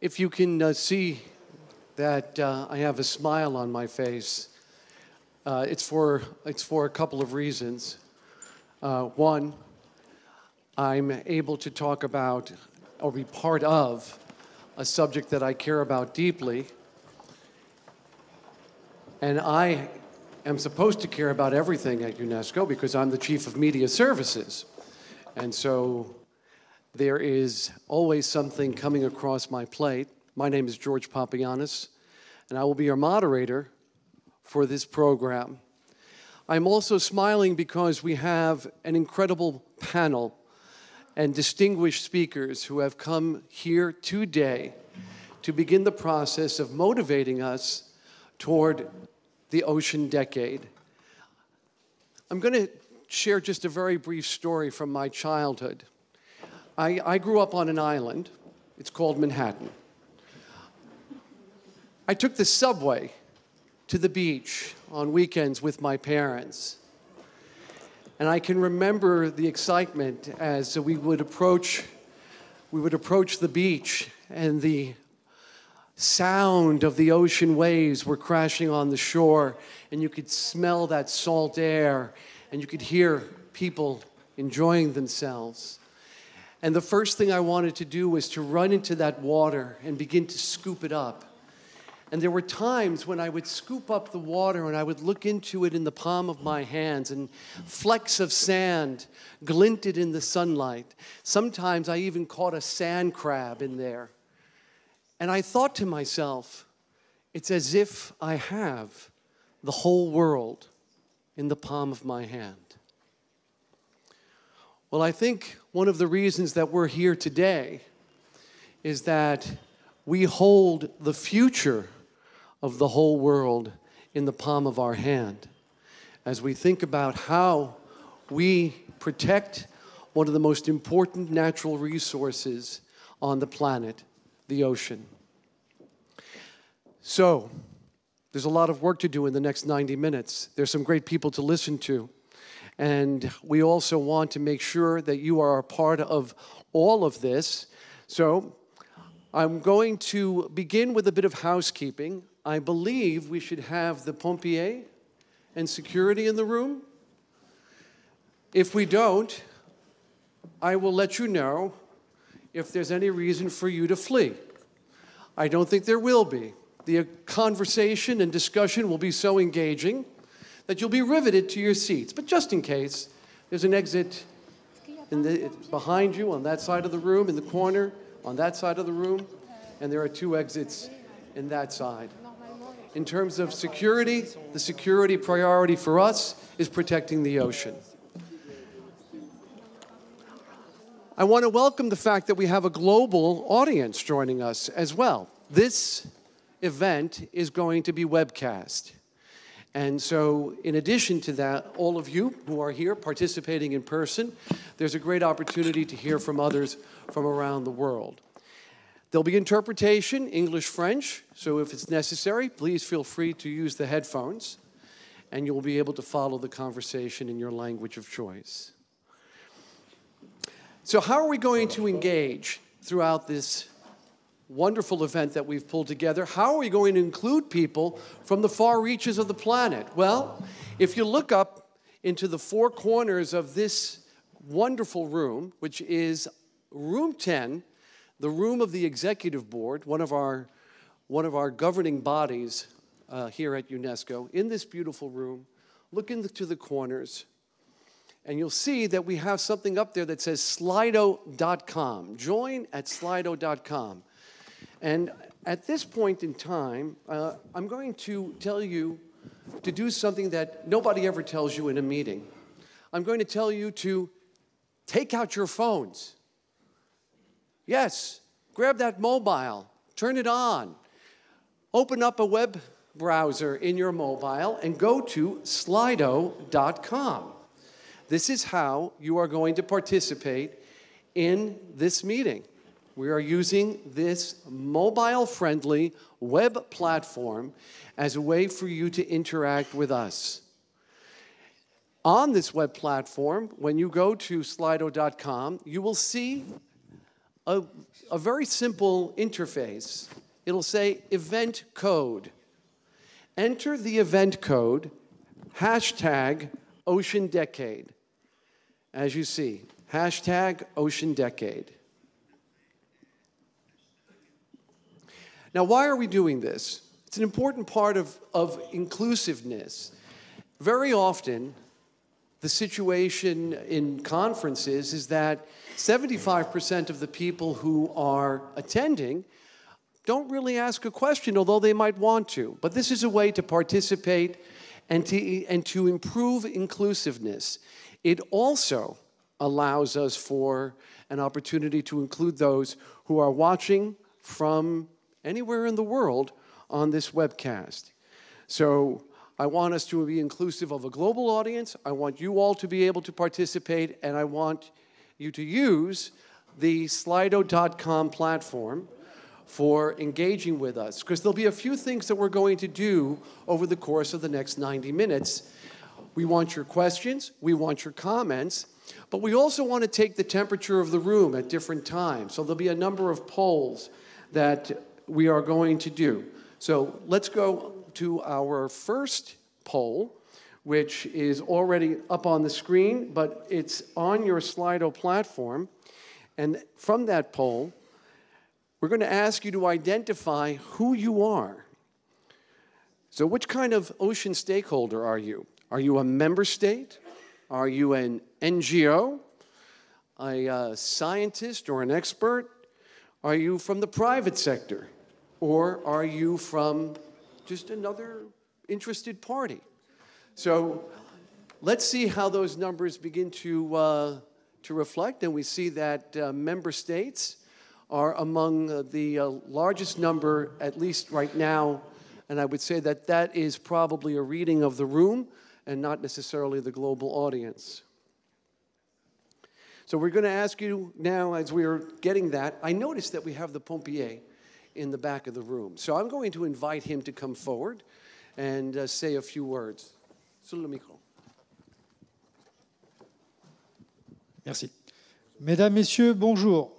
If you can uh, see that uh, I have a smile on my face, uh, it's, for, it's for a couple of reasons. Uh, one, I'm able to talk about or be part of a subject that I care about deeply. And I am supposed to care about everything at UNESCO because I'm the chief of media services. And so there is always something coming across my plate. My name is George Papagiannis, and I will be your moderator for this program. I'm also smiling because we have an incredible panel and distinguished speakers who have come here today to begin the process of motivating us toward the ocean decade. I'm going to share just a very brief story from my childhood. I, I grew up on an island. It's called Manhattan. I took the subway to the beach on weekends with my parents. And I can remember the excitement as we would approach we would approach the beach and the sound of the ocean waves were crashing on the shore and you could smell that salt air and you could hear people enjoying themselves. And the first thing I wanted to do was to run into that water and begin to scoop it up. And there were times when I would scoop up the water and I would look into it in the palm of my hands, and flecks of sand glinted in the sunlight. Sometimes I even caught a sand crab in there. And I thought to myself, it's as if I have the whole world in the palm of my hand. Well, I think one of the reasons that we're here today is that we hold the future of the whole world in the palm of our hand as we think about how we protect one of the most important natural resources on the planet, the ocean. So, there's a lot of work to do in the next 90 minutes. There's some great people to listen to. And we also want to make sure that you are a part of all of this. So I'm going to begin with a bit of housekeeping. I believe we should have the pompier and security in the room. If we don't, I will let you know if there's any reason for you to flee. I don't think there will be. The conversation and discussion will be so engaging that you'll be riveted to your seats. But just in case, there's an exit the, behind you on that side of the room, in the corner, on that side of the room, and there are two exits in that side. In terms of security, the security priority for us is protecting the ocean. I want to welcome the fact that we have a global audience joining us as well. This event is going to be webcast. And so, in addition to that, all of you who are here participating in person, there's a great opportunity to hear from others from around the world. There'll be interpretation, English, French, so if it's necessary, please feel free to use the headphones, and you'll be able to follow the conversation in your language of choice. So, how are we going to engage throughout this wonderful event that we've pulled together. How are we going to include people from the far reaches of the planet? Well, if you look up into the four corners of this wonderful room, which is room 10, the room of the executive board, one of our, one of our governing bodies uh, here at UNESCO, in this beautiful room, look into the corners. And you'll see that we have something up there that says slido.com. Join at slido.com. And at this point in time, uh, I'm going to tell you to do something that nobody ever tells you in a meeting. I'm going to tell you to take out your phones. Yes, grab that mobile, turn it on, open up a web browser in your mobile, and go to slido.com. This is how you are going to participate in this meeting. We are using this mobile friendly web platform as a way for you to interact with us. On this web platform, when you go to slido.com, you will see a, a very simple interface. It'll say event code. Enter the event code, hashtag Ocean Decade. As you see, hashtag Ocean Decade. Now, why are we doing this? It's an important part of, of inclusiveness. Very often, the situation in conferences is that 75% of the people who are attending don't really ask a question, although they might want to. But this is a way to participate and to, and to improve inclusiveness. It also allows us for an opportunity to include those who are watching from anywhere in the world on this webcast. So I want us to be inclusive of a global audience. I want you all to be able to participate, and I want you to use the slido.com platform for engaging with us because there'll be a few things that we're going to do over the course of the next 90 minutes. We want your questions, we want your comments, but we also want to take the temperature of the room at different times. So there'll be a number of polls that we are going to do. So let's go to our first poll, which is already up on the screen, but it's on your Slido platform. And from that poll, we're going to ask you to identify who you are. So, which kind of ocean stakeholder are you? Are you a member state? Are you an NGO? A uh, scientist or an expert? Are you from the private sector? Or are you from just another interested party? So let's see how those numbers begin to, uh, to reflect. And we see that uh, member states are among uh, the uh, largest number, at least right now. And I would say that that is probably a reading of the room and not necessarily the global audience. So we're going to ask you now, as we're getting that, I noticed that we have the pompier in the back of the room. So I'm going to invite him to come forward and uh, say a few words. Merci. Mesdames, Messieurs, bonjour.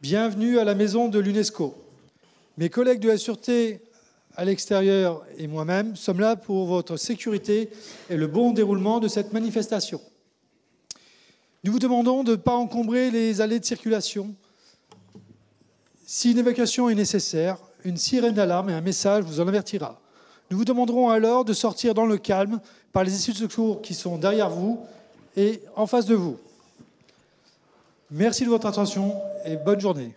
Bienvenue à la maison de l'UNESCO. Mes collègues de la Sûreté à l'extérieur et moi-même sommes là pour votre sécurité et le bon déroulement de cette manifestation. Nous vous demandons de ne pas encombrer les allées de circulation, si une évacuation est nécessaire, une sirène d'alarme et un message vous en avertira. Nous vous demanderons alors de sortir dans le calme par les issues de secours qui sont derrière vous et en face de vous. Merci de votre attention et bonne journée.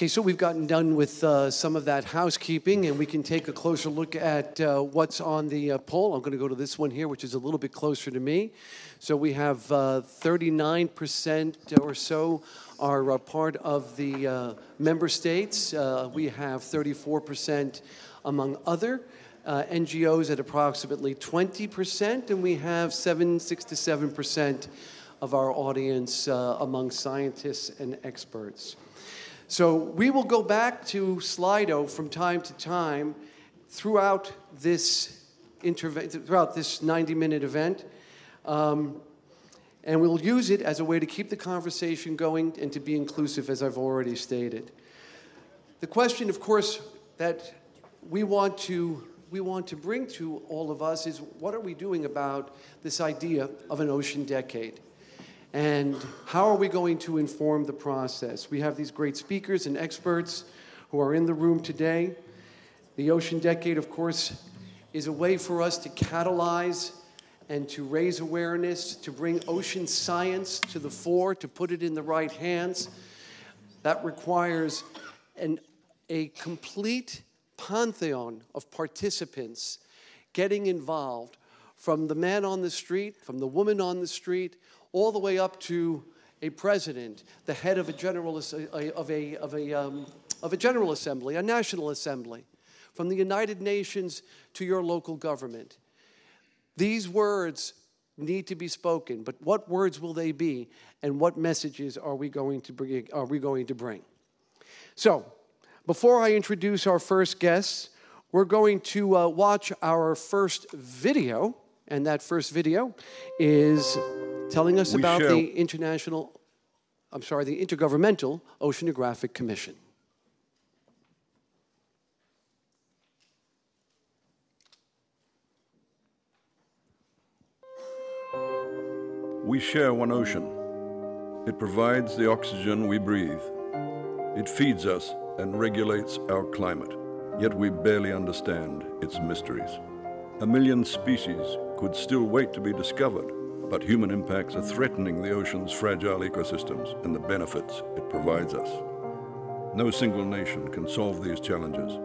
Okay, so we've gotten done with uh, some of that housekeeping, and we can take a closer look at uh, what's on the uh, poll. I'm going to go to this one here, which is a little bit closer to me. So we have 39% uh, or so are part of the uh, member states. Uh, we have 34% among other. Uh, NGOs at approximately 20%, and we have 7, 6 to 7% of our audience uh, among scientists and experts. So we will go back to Slido from time to time throughout this throughout this 90-minute event. Um, and we'll use it as a way to keep the conversation going and to be inclusive, as I've already stated. The question, of course, that we want to we want to bring to all of us is what are we doing about this idea of an ocean decade? And how are we going to inform the process? We have these great speakers and experts who are in the room today. The Ocean Decade, of course, is a way for us to catalyze and to raise awareness, to bring ocean science to the fore, to put it in the right hands. That requires an, a complete pantheon of participants getting involved from the man on the street, from the woman on the street, all the way up to a president, the head of a general, of a, of a, um, of a general assembly, a national assembly, from the United Nations to your local government. These words need to be spoken, but what words will they be, and what messages are we going to bring? Are we going to bring? So, before I introduce our first guests, we're going to uh, watch our first video, and that first video is telling us We about share- the International, I'm sorry, the Intergovernmental Oceanographic Commission. We share one ocean. It provides the oxygen we breathe. It feeds us and regulates our climate, yet we barely understand its mysteries. A million species could still wait to be discovered, but human impacts are threatening the ocean's fragile ecosystems and the benefits it provides us. No single nation can solve these challenges.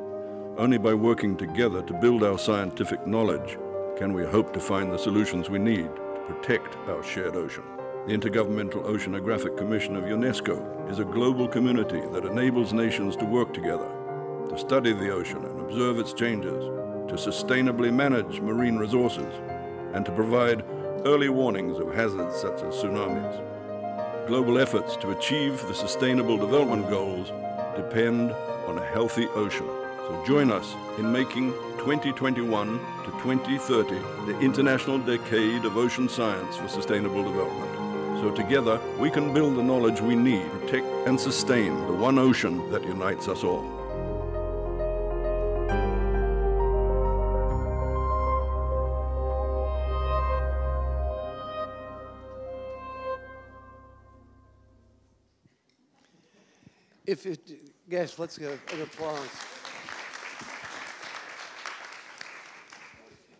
Only by working together to build our scientific knowledge can we hope to find the solutions we need to protect our shared ocean. The Intergovernmental Oceanographic Commission of UNESCO is a global community that enables nations to work together, to study the ocean and observe its changes, to sustainably manage marine resources, and to provide early warnings of hazards such as tsunamis. Global efforts to achieve the Sustainable Development Goals depend on a healthy ocean. So join us in making 2021 to 2030 the International Decade of Ocean Science for Sustainable Development. So together we can build the knowledge we need to protect and sustain the one ocean that unites us all. If it, yes, let's go an applause.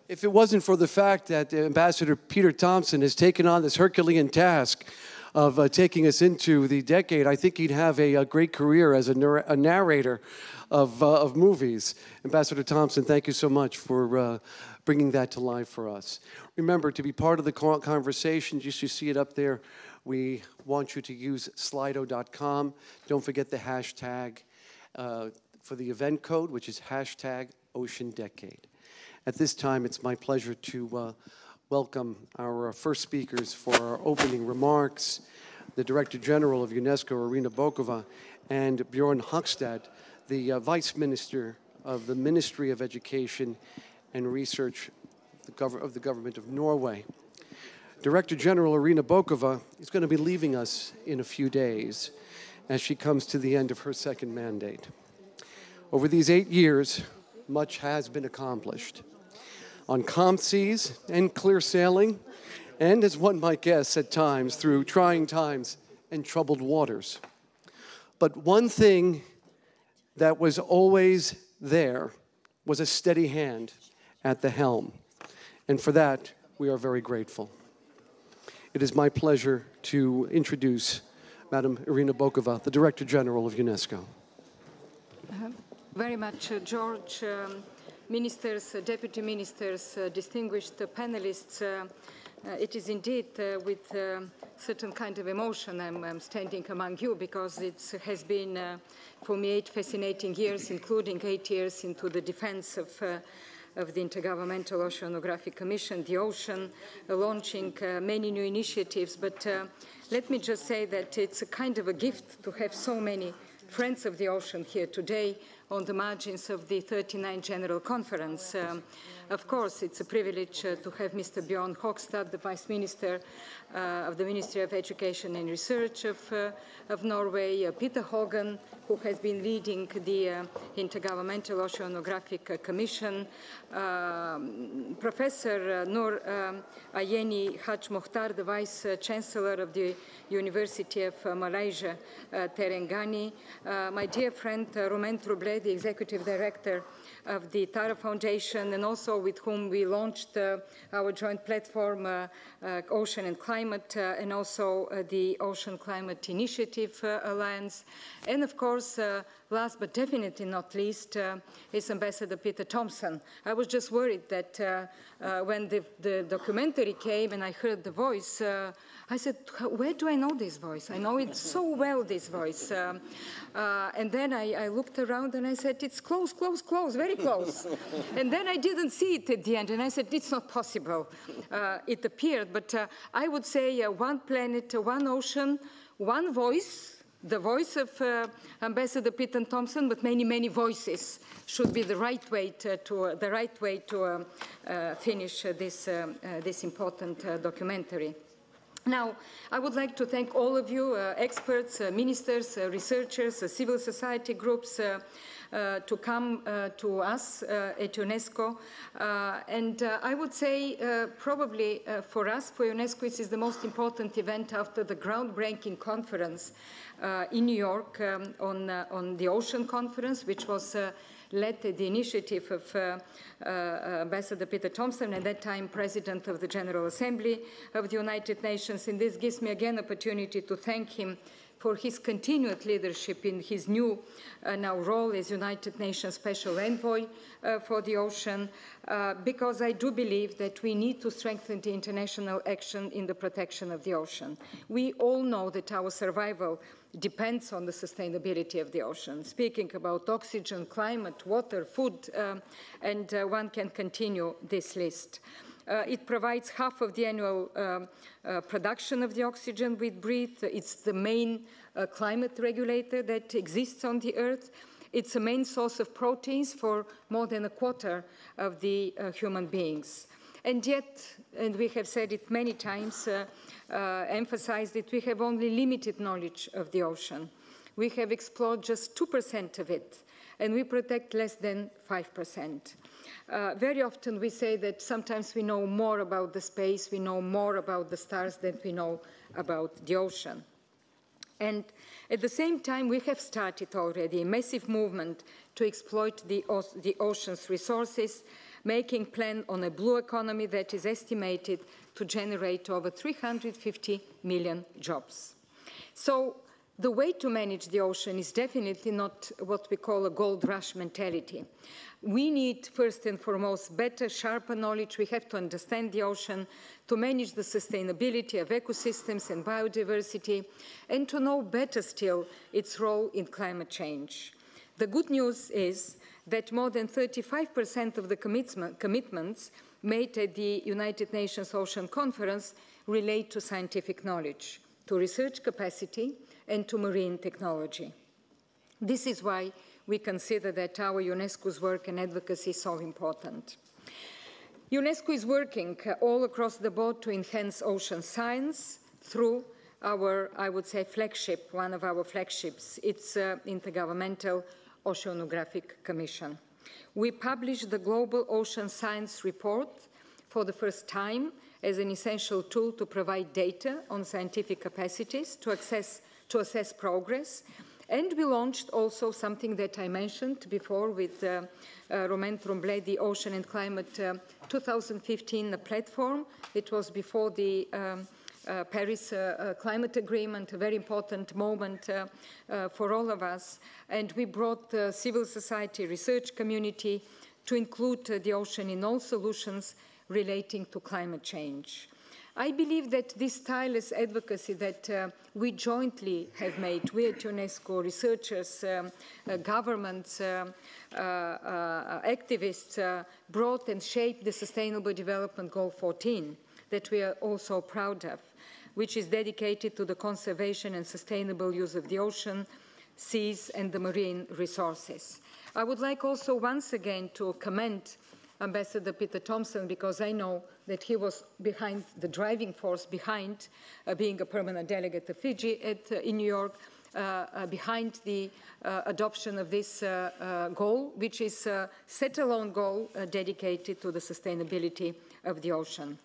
If it wasn't for the fact that Ambassador Peter Thomson has taken on this Herculean task of uh, taking us into the decade, I think he'd have a, a great career as a, nar- a narrator of, uh, of movies. Ambassador Thomson, thank you so much for uh, bringing that to life for us. Remember, to be part of the co- conversation, just you see it up there, we want you to use slido.com. Don't forget the hashtag uh, for the event code, which is hashtag Ocean Decade. At this time, it's my pleasure to uh, welcome our uh, first speakers for our opening remarks, the Director General of UNESCO, Irina Bokova, and Bjorn Haugstad, the uh, Vice Minister of the Ministry of Education and Research of the Government of Norway. Director General Irina Bokova is going to be leaving us in a few days as she comes to the end of her second mandate. Over these eight years, much has been accomplished. On calm seas and clear sailing, and as one might guess at times, through trying times and troubled waters. But one thing that was always there was a steady hand at the helm. And for that, we are very grateful. It is my pleasure to introduce Madam Irina Bokova, the Director General of UNESCO. very much, uh, George. Um, ministers, uh, deputy ministers, uh, distinguished uh, panelists, uh, uh, it is indeed uh, with um certain kind of emotion I'm, I'm standing among you because it has been uh, for me eight fascinating years, including eight years into the defense of uh, of the Intergovernmental Oceanographic Commission, the ocean, uh, launching uh, many new initiatives. But uh, let me just say that it's a kind of a gift to have so many friends of the ocean here today on the margins of the 39th General Conference. Um, of course, it's a privilege uh, to have Mr. Bjorn Haugstad, the Vice Minister of the Ministry of Education and Research of, uh, of Norway, uh, Peter Haugan, who has been leading the uh, Intergovernmental Oceanographic uh, Commission, um, Professor uh, Noor um, Ayeni Haj Mokhtar, the Vice uh, Chancellor of the University of uh, Malaysia, uh, Terengganu, uh, my dear friend uh, Romain Troublé, the Executive Director of the Tara Foundation, and also with whom we launched uh, our joint platform, uh, uh, Ocean and Climate, uh, and also uh, the Ocean Climate Initiative uh, Alliance. And of course, last but definitely not least, uh, is Ambassador Peter Thomson. I was just worried that uh, uh, when the, the documentary came and I heard the voice, uh, I said, where do I know this voice? I know it so well, this voice. Um, uh, and then I, I, looked around and I said, it's close, close, close, very close. and then I didn't see it at the end and I said, it's not possible. Uh, it appeared, but uh, I would say uh, one planet, one ocean, one voice, the voice of uh, Ambassador Peter Thomson, but many, many voices should be the right way to, to uh, the right way to uh, finish this, um, this important documentary. Now, I would like to thank all of you, uh, experts, uh, ministers, uh, researchers, uh, civil society groups, uh, uh, to come to us at UNESCO. and I would say probably for us, for UNESCO, this is the most important event after the groundbreaking conference in New York um, on, on the Ocean Conference, which was led the initiative of uh, uh, Ambassador Peter Thomson, at that time President of the General Assembly of the United Nations. And this gives me again opportunity to thank him for his continued leadership in his new uh, now role as United Nations Special Envoy uh, for the ocean, uh, because I do believe that we need to strengthen the international action in the protection of the ocean. We all know that our survival depends on the sustainability of the ocean. Speaking about oxygen, climate, water, food, uh, and uh, one can continue this list. Uh, it provides half of the annual um, uh, production of the oxygen we breathe. It's the main uh, climate regulator that exists on the Earth. It's a main source of proteins for more than a quarter of the human beings. And yet, and we have said it many times, emphasized that we have only limited knowledge of the ocean. We have explored just 2% of it, and we protect less than 5%. Uh, very often we say that sometimes we know more about the space, we know more about the stars than we know about the ocean. And at the same time, we have started already a massive movement to exploit the, the ocean's resources, making plan on a blue economy that is estimated to generate over 350 million jobs. So the way to manage the ocean is definitely not what we call a gold rush mentality. We need, first and foremost, better, sharper knowledge. We have to understand the ocean, to manage the sustainability of ecosystems and biodiversity, and to know better still its role in climate change. The good news is that more than 35% of the commitments made at the United Nations Ocean Conference relate to scientific knowledge, to research capacity, and to marine technology. This is why we consider that our UNESCO's work and advocacy is so important. UNESCO is working all across the board to enhance ocean science through our, I would say, flagship, one of our flagships. It's uh, Intergovernmental Oceanographic Commission. We published the Global Ocean Science Report for the first time as an essential tool to provide data on scientific capacities to, access, to assess progress and we launched also something that I mentioned before with uh, uh, Romain the Ocean and Climate uh, 2015 platform. It was before the um, Paris uh, uh, Climate Agreement, a very important moment for all of us. And we brought the civil society research community to include the ocean in all solutions relating to climate change. I believe that this tireless advocacy that uh, we jointly have made we at UNESCO, researchers, um, uh, governments, uh, uh, uh activists, uh, brought and shaped the Sustainable Development Goal 14 that we are also proud of, which is dedicated to the conservation and sustainable use of the ocean, seas, and the marine resources. I would like also once again to commend Ambassador Peter Thomson because I know that he was behind the driving force behind uh, being a permanent delegate to Fiji at, uh, in New York, uh, uh behind the uh, adoption of this uh, goal, which is a set-alone goal dedicated to the sustainability of the ocean.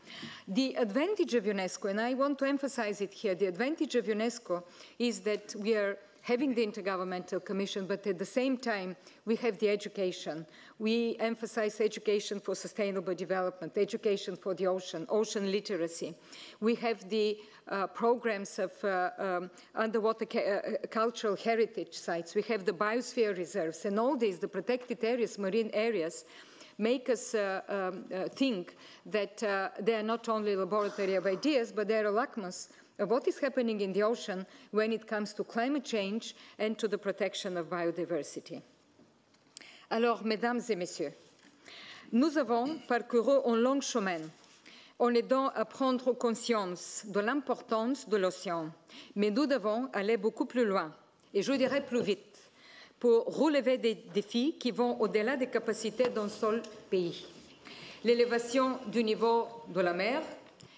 The advantage of UNESCO, and I want to emphasize it here, the advantage of UNESCO is that we are having the Intergovernmental Commission, but at the same time, we have the education. We emphasize education for sustainable development, education for the ocean, ocean literacy. We have the uh, programs of uh, um, underwater uh, cultural heritage sites. We have the biosphere reserves, and all these, the protected areas, marine areas, make us um, think that they are not only laboratory of ideas, but they're a lakmus of what is happening in the ocean when it comes to climate change and to the protection of biodiversity. Alors, mesdames et messieurs, nous avons parcouru un long chemin en aidant à prendre conscience de l'importance de l'océan, mais nous devons aller beaucoup plus loin, et je dirais plus vite, pour relever des défis qui vont au-delà des capacités d'un seul pays. L'élévation du niveau de la mer,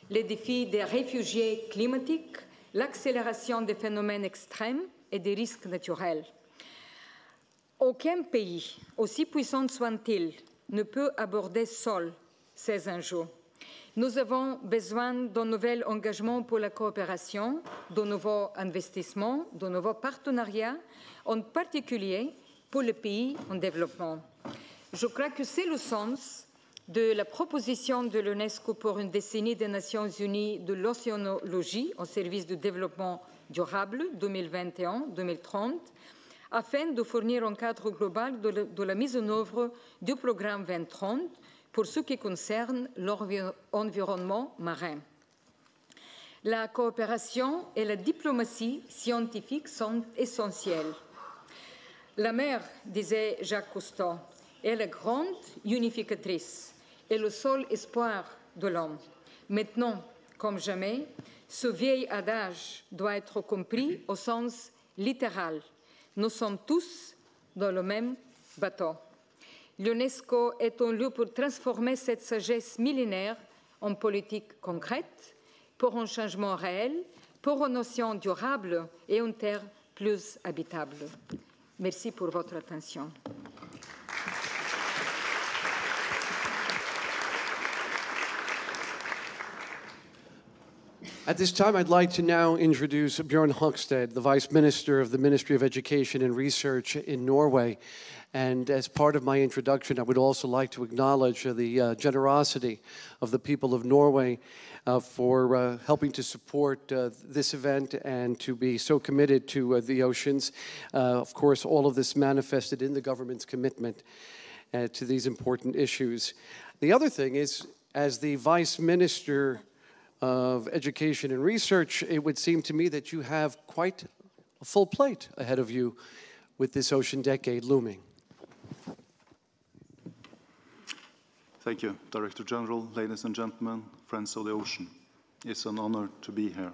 les défis des réfugiés climatiques, l'accélération des phénomènes extrêmes et des risques naturels. Aucun pays, aussi puissant soit-il, ne peut aborder seul ces enjeux. Nous avons besoin d'un nouvel engagement pour la coopération, de nouveaux investissements, de nouveaux partenariats, en particulier pour les pays en développement. Je crois que c'est le sens de la proposition de l'UNESCO pour une décennie des Nations Unies de l'océanologie au service du développement durable 2021-2030, afin de fournir un cadre global de la mise en œuvre du programme 2030 pour ce qui concerne l'environnement marin. La coopération et la diplomatie scientifique sont essentielles. La mer, disait Jacques Cousteau, est la grande unificatrice et le seul espoir de l'homme. Maintenant, comme jamais, ce vieil adage doit être compris au sens littéral. Nous sommes tous dans le même bateau. L'UNESCO est un lieu pour transformer cette sagesse millénaire en politique concrète, pour un changement réel, pour une notion durable et une terre plus habitable. Merci pour votre attention. At this time, I'd like to now introduce Bjorn Haugstad, the Vice Minister of the Ministry of Education and Research in Norway. And as part of my introduction, I would also like to acknowledge uh, the uh, generosity of the people of Norway uh, for uh, helping to support uh, this event and to be so committed to uh, the oceans. of course, all of this manifested in the government's commitment to these important issues. The other thing is, as the Vice Minister of Education and Research, it would seem to me that you have quite a full plate ahead of you with this ocean decade looming. Thank you, Director General, ladies and gentlemen, friends of the ocean. It's an honor to be here.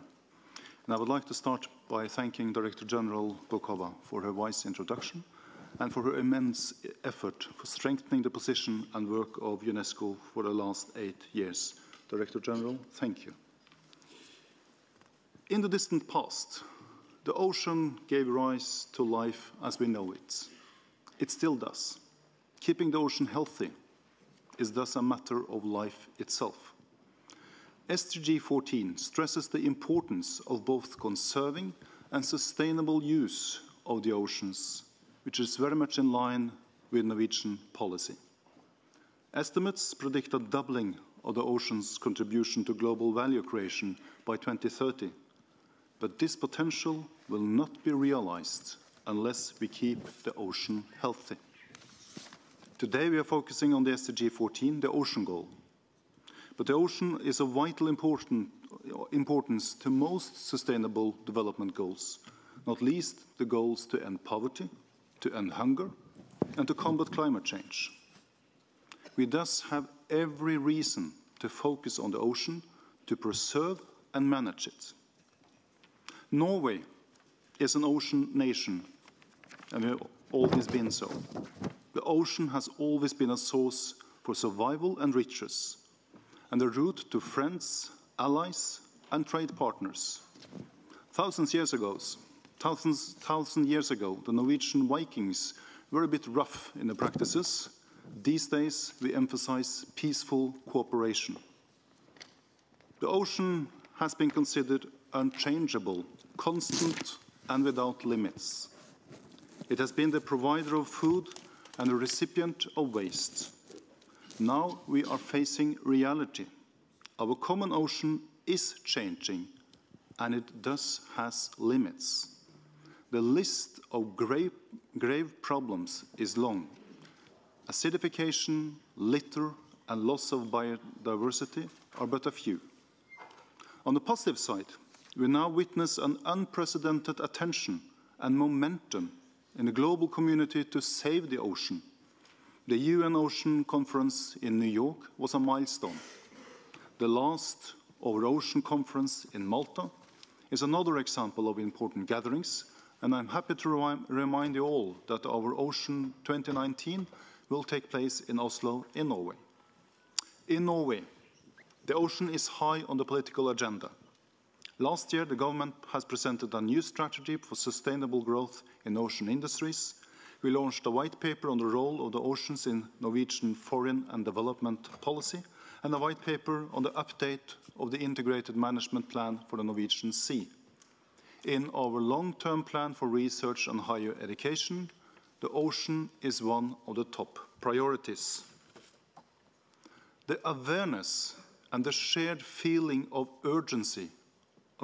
And I would like to start by thanking Director General Bokova for her wise introduction and for her immense effort for strengthening the position and work of UNESCO for the last eight years. Director General, thank you. In the distant past, the ocean gave rise to life as we know it. It still does. Keeping the ocean healthy is thus a matter of life itself. SDG 14 stresses the importance of both conserving and sustainable use of the oceans, which is very much in line with Norwegian policy. Estimates predict a doubling of the ocean's contribution to global value creation by 2030. But this potential will not be realized unless we keep the ocean healthy. Today we are focusing on the SDG 14, the ocean goal. But the ocean is of vital important, importance to most sustainable development goals, not least the goals to end poverty, to end hunger, and to combat climate change. We thus have every reason to focus on the ocean, to preserve and manage it. Norway is an ocean nation, and we have always been so. The ocean has always been a source for survival and riches, and a route to friends, allies, and trade partners. Thousands years ago, thousands, thousand years ago, the Norwegian Vikings were a bit rough in their practices, these days, we emphasize peaceful cooperation. The ocean has been considered unchangeable, constant, and without limits. It has been the provider of food and the recipient of waste. Now we are facing reality. Our common ocean is changing, and it thus has limits. The list of grave, grave problems is long. Acidification, litter, and loss of biodiversity are but a few. On the positive side, we now witness an unprecedented attention and momentum in the global community to save the ocean. The UN Ocean Conference in New York was a milestone. The last Our Ocean Conference in Malta is another example of important gatherings, and I'm happy to remind you all that our Ocean 2019 will take place in Oslo in Norway. In Norway, The ocean is high on the political agenda. Last year, the government has presented a new strategy for sustainable growth in ocean industries. We launched a white paper on the role of the oceans in Norwegian foreign and development policy, and a white paper on the update of the integrated management plan for the Norwegian Sea. In our long-term plan for research and higher education, the ocean is one of the top priorities. The awareness and the shared feeling of urgency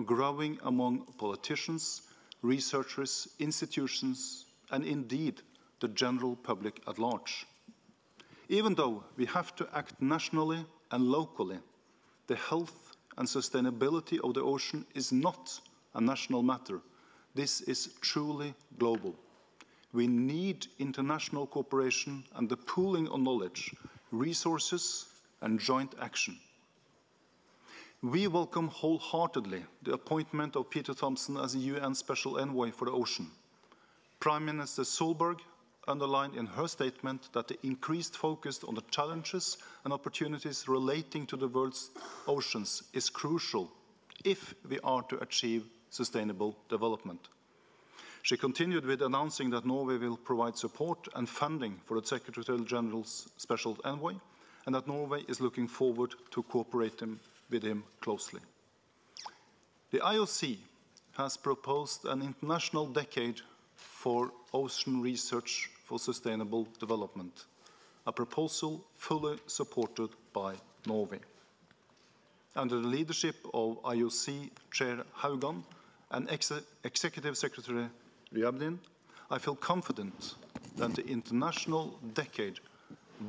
growing among politicians, researchers, institutions, and indeed the general public at large. Even though we have to act nationally and locally, the health and sustainability of the ocean is not a national matter. This is truly global. We need international cooperation and the pooling of knowledge, resources, and joint action. We welcome wholeheartedly the appointment of Peter Thomson as the UN Special Envoy for the Ocean. Prime Minister Solberg underlined in her statement that the increased focus on the challenges and opportunities relating to the world's oceans is crucial if we are to achieve sustainable development. She continued with announcing that Norway will provide support and funding for the Secretary General's Special Envoy and that Norway is looking forward to cooperating with him closely. The IOC has proposed an international decade for ocean research for sustainable development, a proposal fully supported by Norway. Under the leadership of IOC Chair Haugan and Ex Executive Secretary Ryabinin, I feel confident that the international decade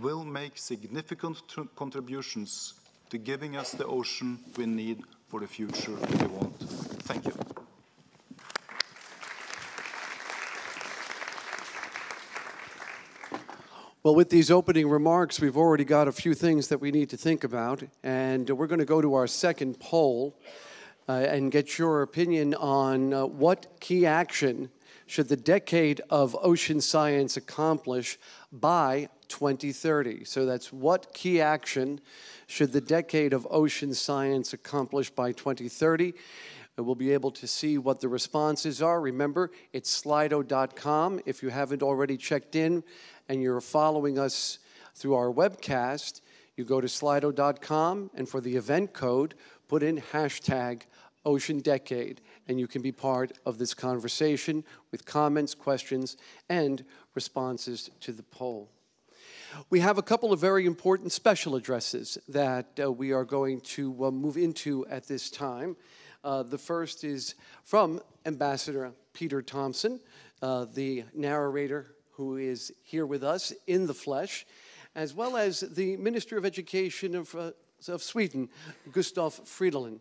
will make significant contributions to giving us the ocean we need for the future we want. Thank you. Well, with these opening remarks, we've already got a few things that we need to think about, and we're going to go to our second poll uh, and get your opinion on uh, what key action should the decade of ocean science accomplish by 2030. So that's what key action should the decade of ocean science accomplish by 2030. We'll be able to see what the responses are. Remember, it's slido.com. If you haven't already checked in, and you're following us through our webcast, you go to slido.com and for the event code, put in hashtag Ocean Decade, and you can be part of this conversation with comments, questions, and responses to the poll. We have a couple of very important special addresses that uh, we are going to uh, move into at this time. Uh, the first is from Ambassador Peter Thomson, uh, the narrator who is here with us in the flesh, as well as the Minister of Education of, uh, of Sweden, Gustav Fridolin.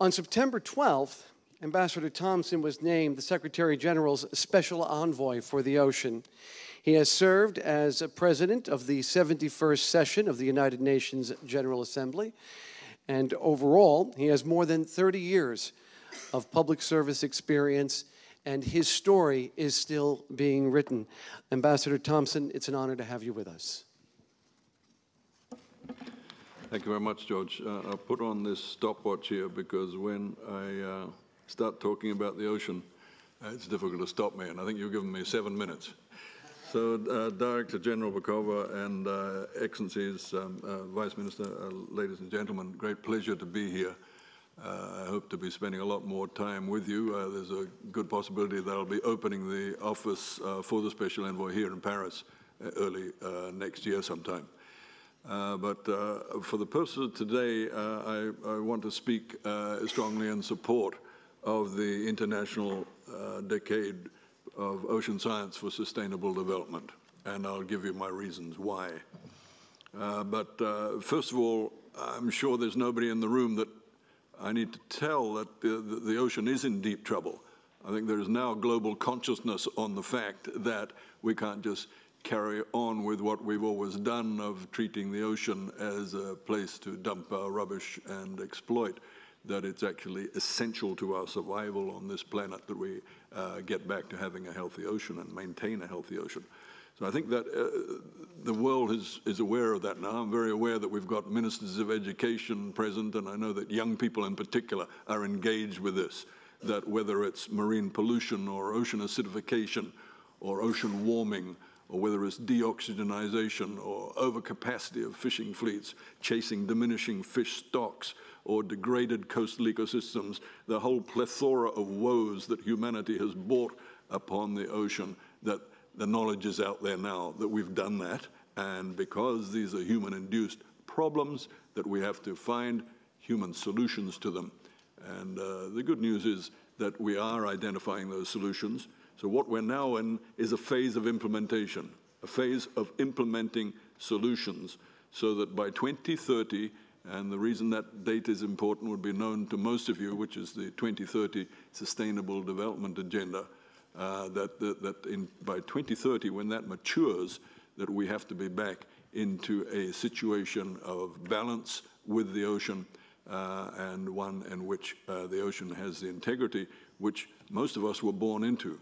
On September 12th, Ambassador Thomson was named the Secretary General's Special Envoy for the Ocean. He has served as a president of the 71st session of the United Nations General Assembly, and overall, he has more than 30 years of public service experience and his story is still being written. Ambassador Thomson, it's an honor to have you with us. Thank you very much, George. Uh, I'll put on this stopwatch here because when I uh, start talking about the ocean, uh, it's difficult to stop me, and I think you've given me seven minutes. So, uh, Director General Bokova and uh, Excellencies, um, uh, Vice Minister, ladies and gentlemen, great pleasure to be here. Uh, I hope to be spending a lot more time with you. Uh, there's a good possibility that I'll be opening the office uh, for the Special Envoy here in Paris uh, early uh, next year sometime. Uh, but for the purpose of today, I, I, want to speak strongly in support of the International Decade of Ocean Science for Sustainable Development, and I'll give you my reasons why. Uh, but uh, first of all, I'm sure there's nobody in the room that I need to tell that the, the, ocean is in deep trouble. I think there is now global consciousness on the fact that we can't just carry on with what we've always done of treating the ocean as a place to dump our rubbish and exploit, that it's actually essential to our survival on this planet that we uh, get back to having a healthy ocean and maintain a healthy ocean. So I think that uh, the world is, is aware of that now. I'm very aware that we've got ministers of education present, and I know that young people in particular are engaged with this. That whether it's marine pollution or ocean acidification or ocean warming, or whether it's deoxygenization or overcapacity of fishing fleets, chasing diminishing fish stocks, or degraded coastal ecosystems, the whole plethora of woes that humanity has brought upon the ocean, that the knowledge is out there now that we've done that. And because these are human induced problems, that we have to find human solutions to them. And uh, the good news is that we are identifying those solutions. So, what we're now in is a phase of implementation, a phase of implementing solutions, so that by 2030, and the reason that date is important would be known to most of you, which is the 2030 Sustainable Development Agenda, uh, that, that, that in, by 2030, when that matures, that we have to be back into a situation of balance with the ocean uh, and one in which uh, the ocean has the integrity which most of us were born into.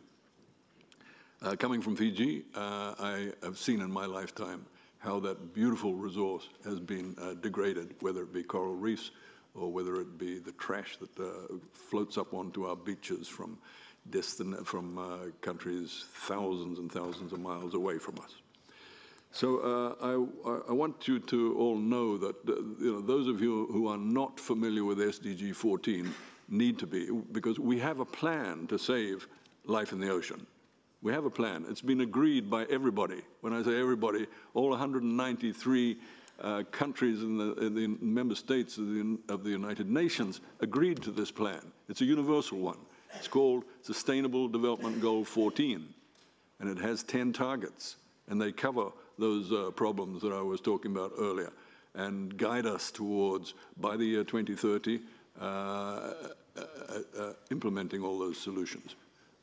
Uh, coming from Fiji, uh, I have seen in my lifetime how that beautiful resource has been uh, degraded, whether it be coral reefs or whether it be the trash that uh, floats up onto our beaches from, from uh, countries thousands and thousands of miles away from us. So uh, I, I, want you to all know that you know, those of you who are not familiar with SDG 14 need to be, because we have a plan to save life in the ocean. We have a plan. It's been agreed by everybody. When I say everybody, all 193 uh, countries in the, in the, member states of the, of the United Nations agreed to this plan. It's a universal one. It's called Sustainable Development Goal 14, and it has 10 targets, and they cover those uh, problems that I was talking about earlier and guide us towards, by the year 2030, uh, uh, uh, implementing all those solutions.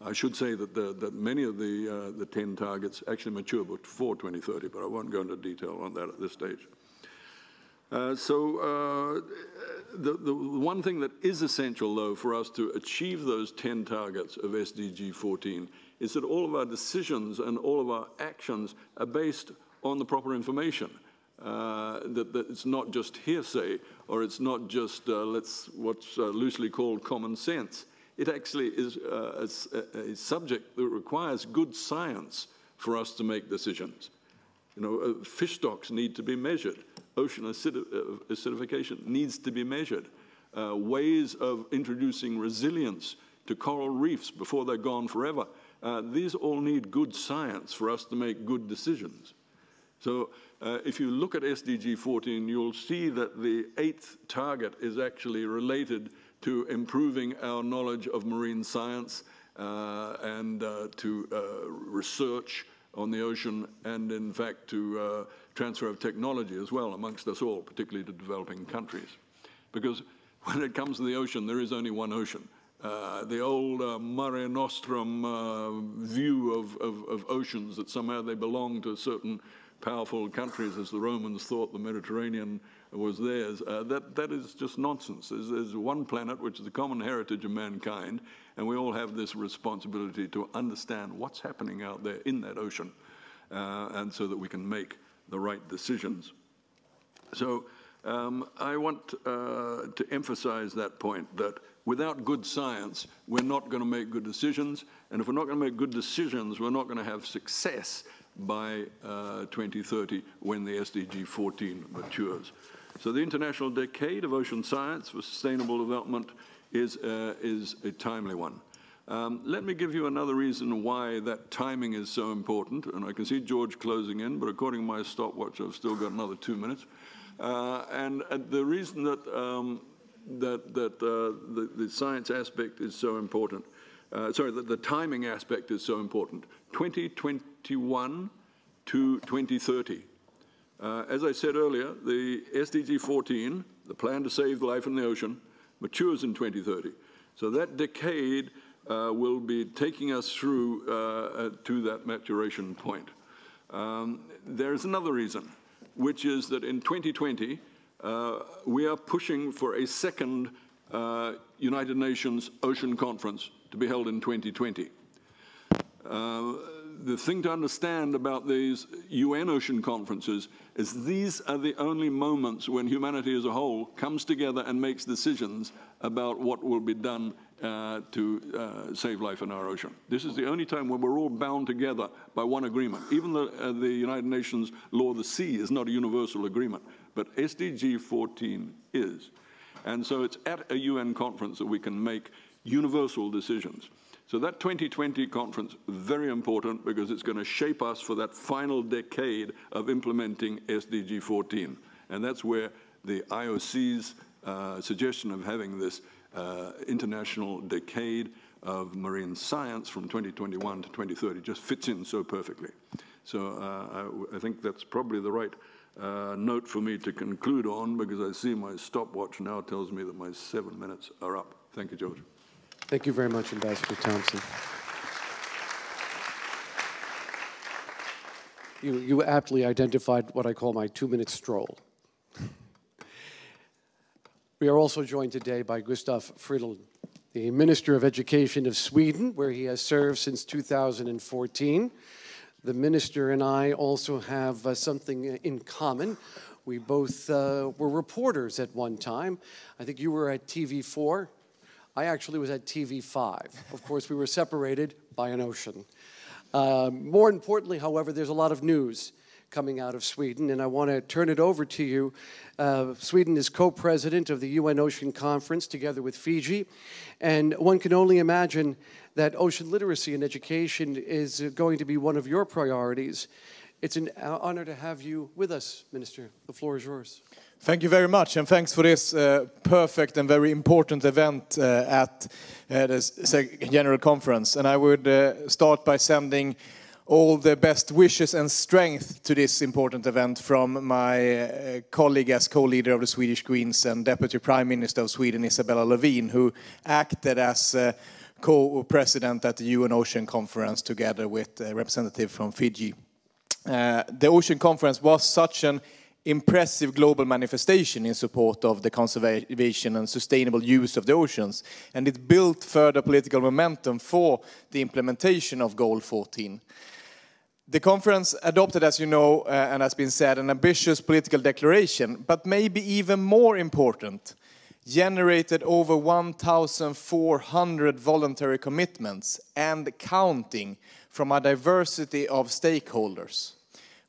I should say that, the, that many of the, uh, the 10 targets actually mature before 2030, but I won't go into detail on that at this stage. Uh, so uh, the, the one thing that is essential, though, for us to achieve those 10 targets of SDG 14 is that all of our decisions and all of our actions are based on the proper information. Uh, that, that, it's not just hearsay or it's not just uh, let's what's uh, loosely called common sense. It actually is uh, a, a, subject that requires good science for us to make decisions. You know, uh, fish stocks need to be measured. Ocean uh, acidification needs to be measured. ways of introducing resilience to coral reefs before they're gone forever. these all need good science for us to make good decisions. So uh, if you look at SDG 14, you'll see that the eighth target is actually related to improving our knowledge of marine science uh, and uh, to uh, research on the ocean and in fact to uh, transfer of technology as well amongst us all, particularly to developing countries. Because when it comes to the ocean, there is only one ocean. Uh, the old uh, Mare Nostrum view of, of, of, oceans that somehow they belong to certain powerful countries as the Romans thought the Mediterranean was theirs. Uh, that, that is just nonsense. There's, there's, one planet which is the common heritage of mankind, and we all have this responsibility to understand what's happening out there in that ocean, uh, and so that we can make the right decisions. So um, I want uh, to emphasize that point that without good science, we're not going to make good decisions. And if we're not going to make good decisions, we're not going to have success by uh, 2030 when the SDG 14 matures. So the International Decade of Ocean Science for Sustainable Development is, uh, is a timely one. Um, let me give you another reason why that timing is so important. And I can see George closing in, but according to my stopwatch, I've still got another two minutes. Uh, and uh, the reason that, um, that, that uh, the, the, science aspect is so important, uh, sorry, that the timing aspect is so important. 2021 to 2030. Uh, as I said earlier, the SDG 14, the plan to save life in the ocean, matures in 2030. So that decade uh, will be taking us through uh, uh to that maturation point. Um, there's another reason, which is that in 2020, uh, we are pushing for a second uh, United Nations Ocean Conference to be held in 2020. The thing to understand about these UN ocean conferences is these are the only moments when humanity as a whole comes together and makes decisions about what will be done uh, to uh, save life in our ocean. This is the only time when we're all bound together by one agreement. Even the, uh, the United Nations law of the sea is not a universal agreement, but SDG 14 is. And so it's at a UN conference that we can make universal decisions. So that 2020 conference, very important because it's going to shape us for that final decade of implementing SDG 14. And that's where the IOC's uh, suggestion of having this uh, international decade of marine science from 2021 to 2030 just fits in so perfectly. So uh, I, I, think that's probably the right uh, note for me to conclude on because I see my stopwatch now tells me that my seven minutes are up. Thank you, George. Thank you very much, Ambassador Thomson. You, you aptly identified what I call my two-minute stroll. we are also joined today by Gustav Fridolin, the Minister of Education of Sweden, where he has served since 2014. The minister and I also have uh, something in common. We both uh, were reporters at one time. I think you were at TV4. I actually was at TV5. Of course, we were separated by an ocean. Uh, more importantly, however, there's a lot of news coming out of Sweden, and I want to turn it over to you. Uh, Sweden is co president of the UN Ocean Conference together with Fiji, and one can only imagine that ocean literacy and education is going to be one of your priorities. It's an honor to have you with us, Minister. The floor is yours. Thank you very much, and thanks for this uh, perfect and very important event uh, at uh, the General Conference. And I would uh, start by sending all the best wishes and strength to this important event from my uh, colleague as co-leader of the Swedish Greens and Deputy Prime Minister of Sweden, Isabella Lövin, who acted as uh, co-president at the UN Ocean Conference together with a representative from Fiji. the Ocean Conference was such an impressive global manifestation in support of the conservation and sustainable use of the oceans, and it built further political momentum for the implementation of Goal 14. The conference adopted, as you know, uh, and has been said, an ambitious political declaration, but maybe even more important, generated over 1,400 voluntary commitments and counting from a diversity of stakeholders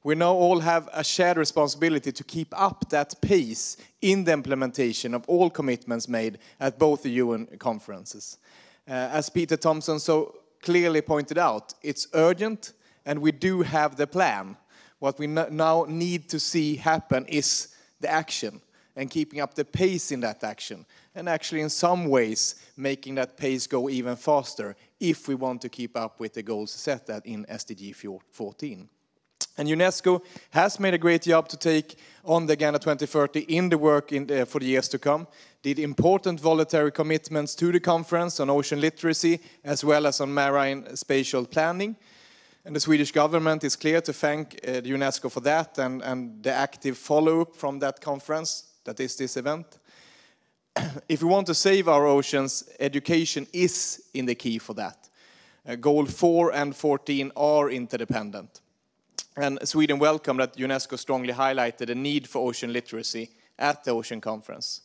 we now all have a shared responsibility to keep up that pace in the implementation of all commitments made at both the UN conferences. Uh, as Peter Thomson so clearly pointed out, it's urgent and we do have the plan. What we now need to see happen is the action and keeping up the pace in that action and actually in some ways making that pace go even faster if we want to keep up with the goals set that in SDG 14. And UNESCO has made a great job to take on the Agenda 2030 in the work in the, for the years to come, did important voluntary commitments to the conference on ocean literacy as well as on marine spatial planning. And the Swedish government is clear to thank uh, UNESCO for that and, and the active follow-up from that conference, that is this event. if we want to save our oceans, education is in the key for that. Uh, goal 4 and 14 are interdependent. And Sweden welcomed that UNESCO strongly highlighted the need for ocean literacy at the Ocean Conference.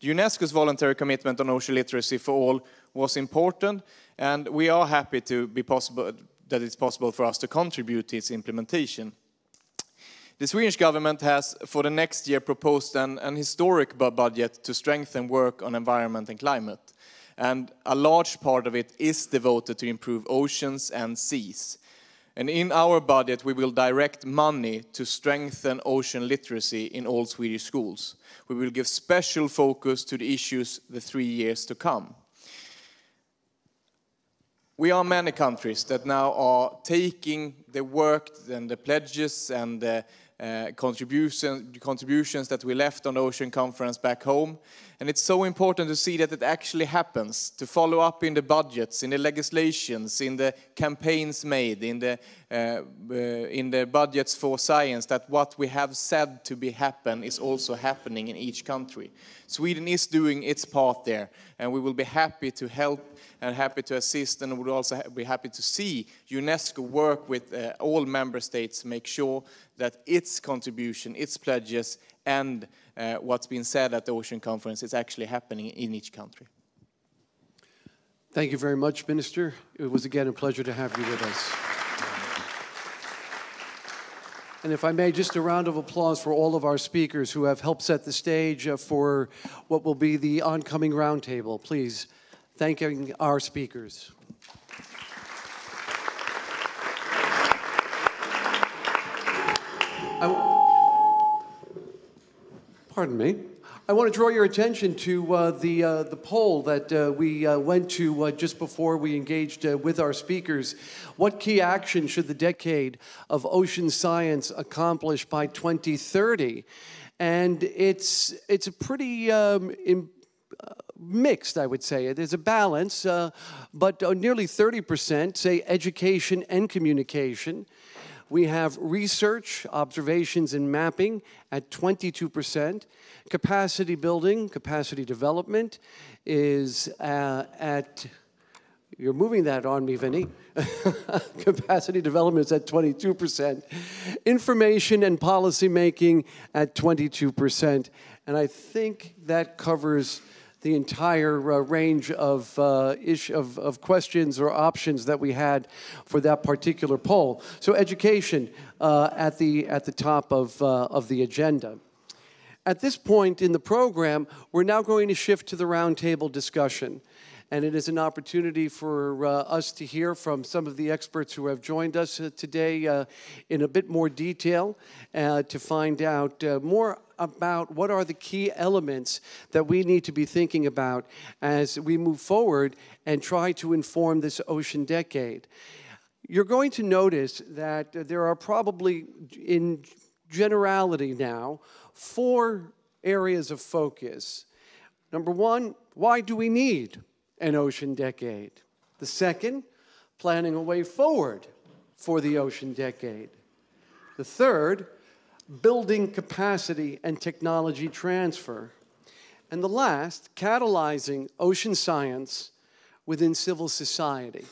The UNESCO's voluntary commitment on ocean literacy for all was important, and we are happy to be possible, that it's possible for us to contribute to its implementation. The Swedish government has, for the next year, proposed an, an historic budget to strengthen work on environment and climate. And a large part of it is devoted to improve oceans and seas. And in our budget, we will direct money to strengthen ocean literacy in all Swedish schools. We will give special focus to the issues the three years to come. We are many countries that now are taking the work and the pledges and the uh, contribution, contributions that we left on the Ocean Conference back home And it's so important to see that it actually happens, to follow up in the budgets, in the legislations, in the campaigns made, in the, uh, uh, in the budgets for science, that what we have said to be happen is also happening in each country. Sweden is doing its part there, and we will be happy to help and happy to assist, and we would also be happy to see UNESCO work with uh, all member states make sure that its contribution, its pledges, and uh, what's been said at the Ocean Conference is actually happening in each country. Thank you very much, Minister. It was again a pleasure to have you with us. And if I may, just a round of applause for all of our speakers who have helped set the stage uh, for what will be the oncoming roundtable. Please, thanking our speakers. Pardon me. I want to draw your attention to uh, the, uh, the poll that uh, we uh, went to uh, just before we engaged uh, with our speakers. What key action should the decade of ocean science accomplish by 2030? And it's, it's a pretty um, mixed, I would say. There's a balance, but nearly 30% say education and communication. We have research, observations, and mapping at 22%. Capacity building, capacity development is uh, at, you're moving that on me, Vinny. capacity development is at 22%. Information and policy making at 22%. And I think that covers the entire uh, range of, uh, ish, of, of, questions or options that we had for that particular poll. So education uh, at, the, at the top of, uh, of the agenda. At this point in the program, we're now going to shift to the roundtable discussion and it is an opportunity for uh, us to hear from some of the experts who have joined us uh, today uh, in a bit more detail uh, to find out uh, more about what are the key elements that we need to be thinking about as we move forward and try to inform this ocean decade. You're going to notice that there are probably, in generality now, four areas of focus. Number one, why do we need an ocean decade. The second, planning a way forward for the ocean decade. The third, building capacity and technology transfer. And the last, catalyzing ocean science within civil society.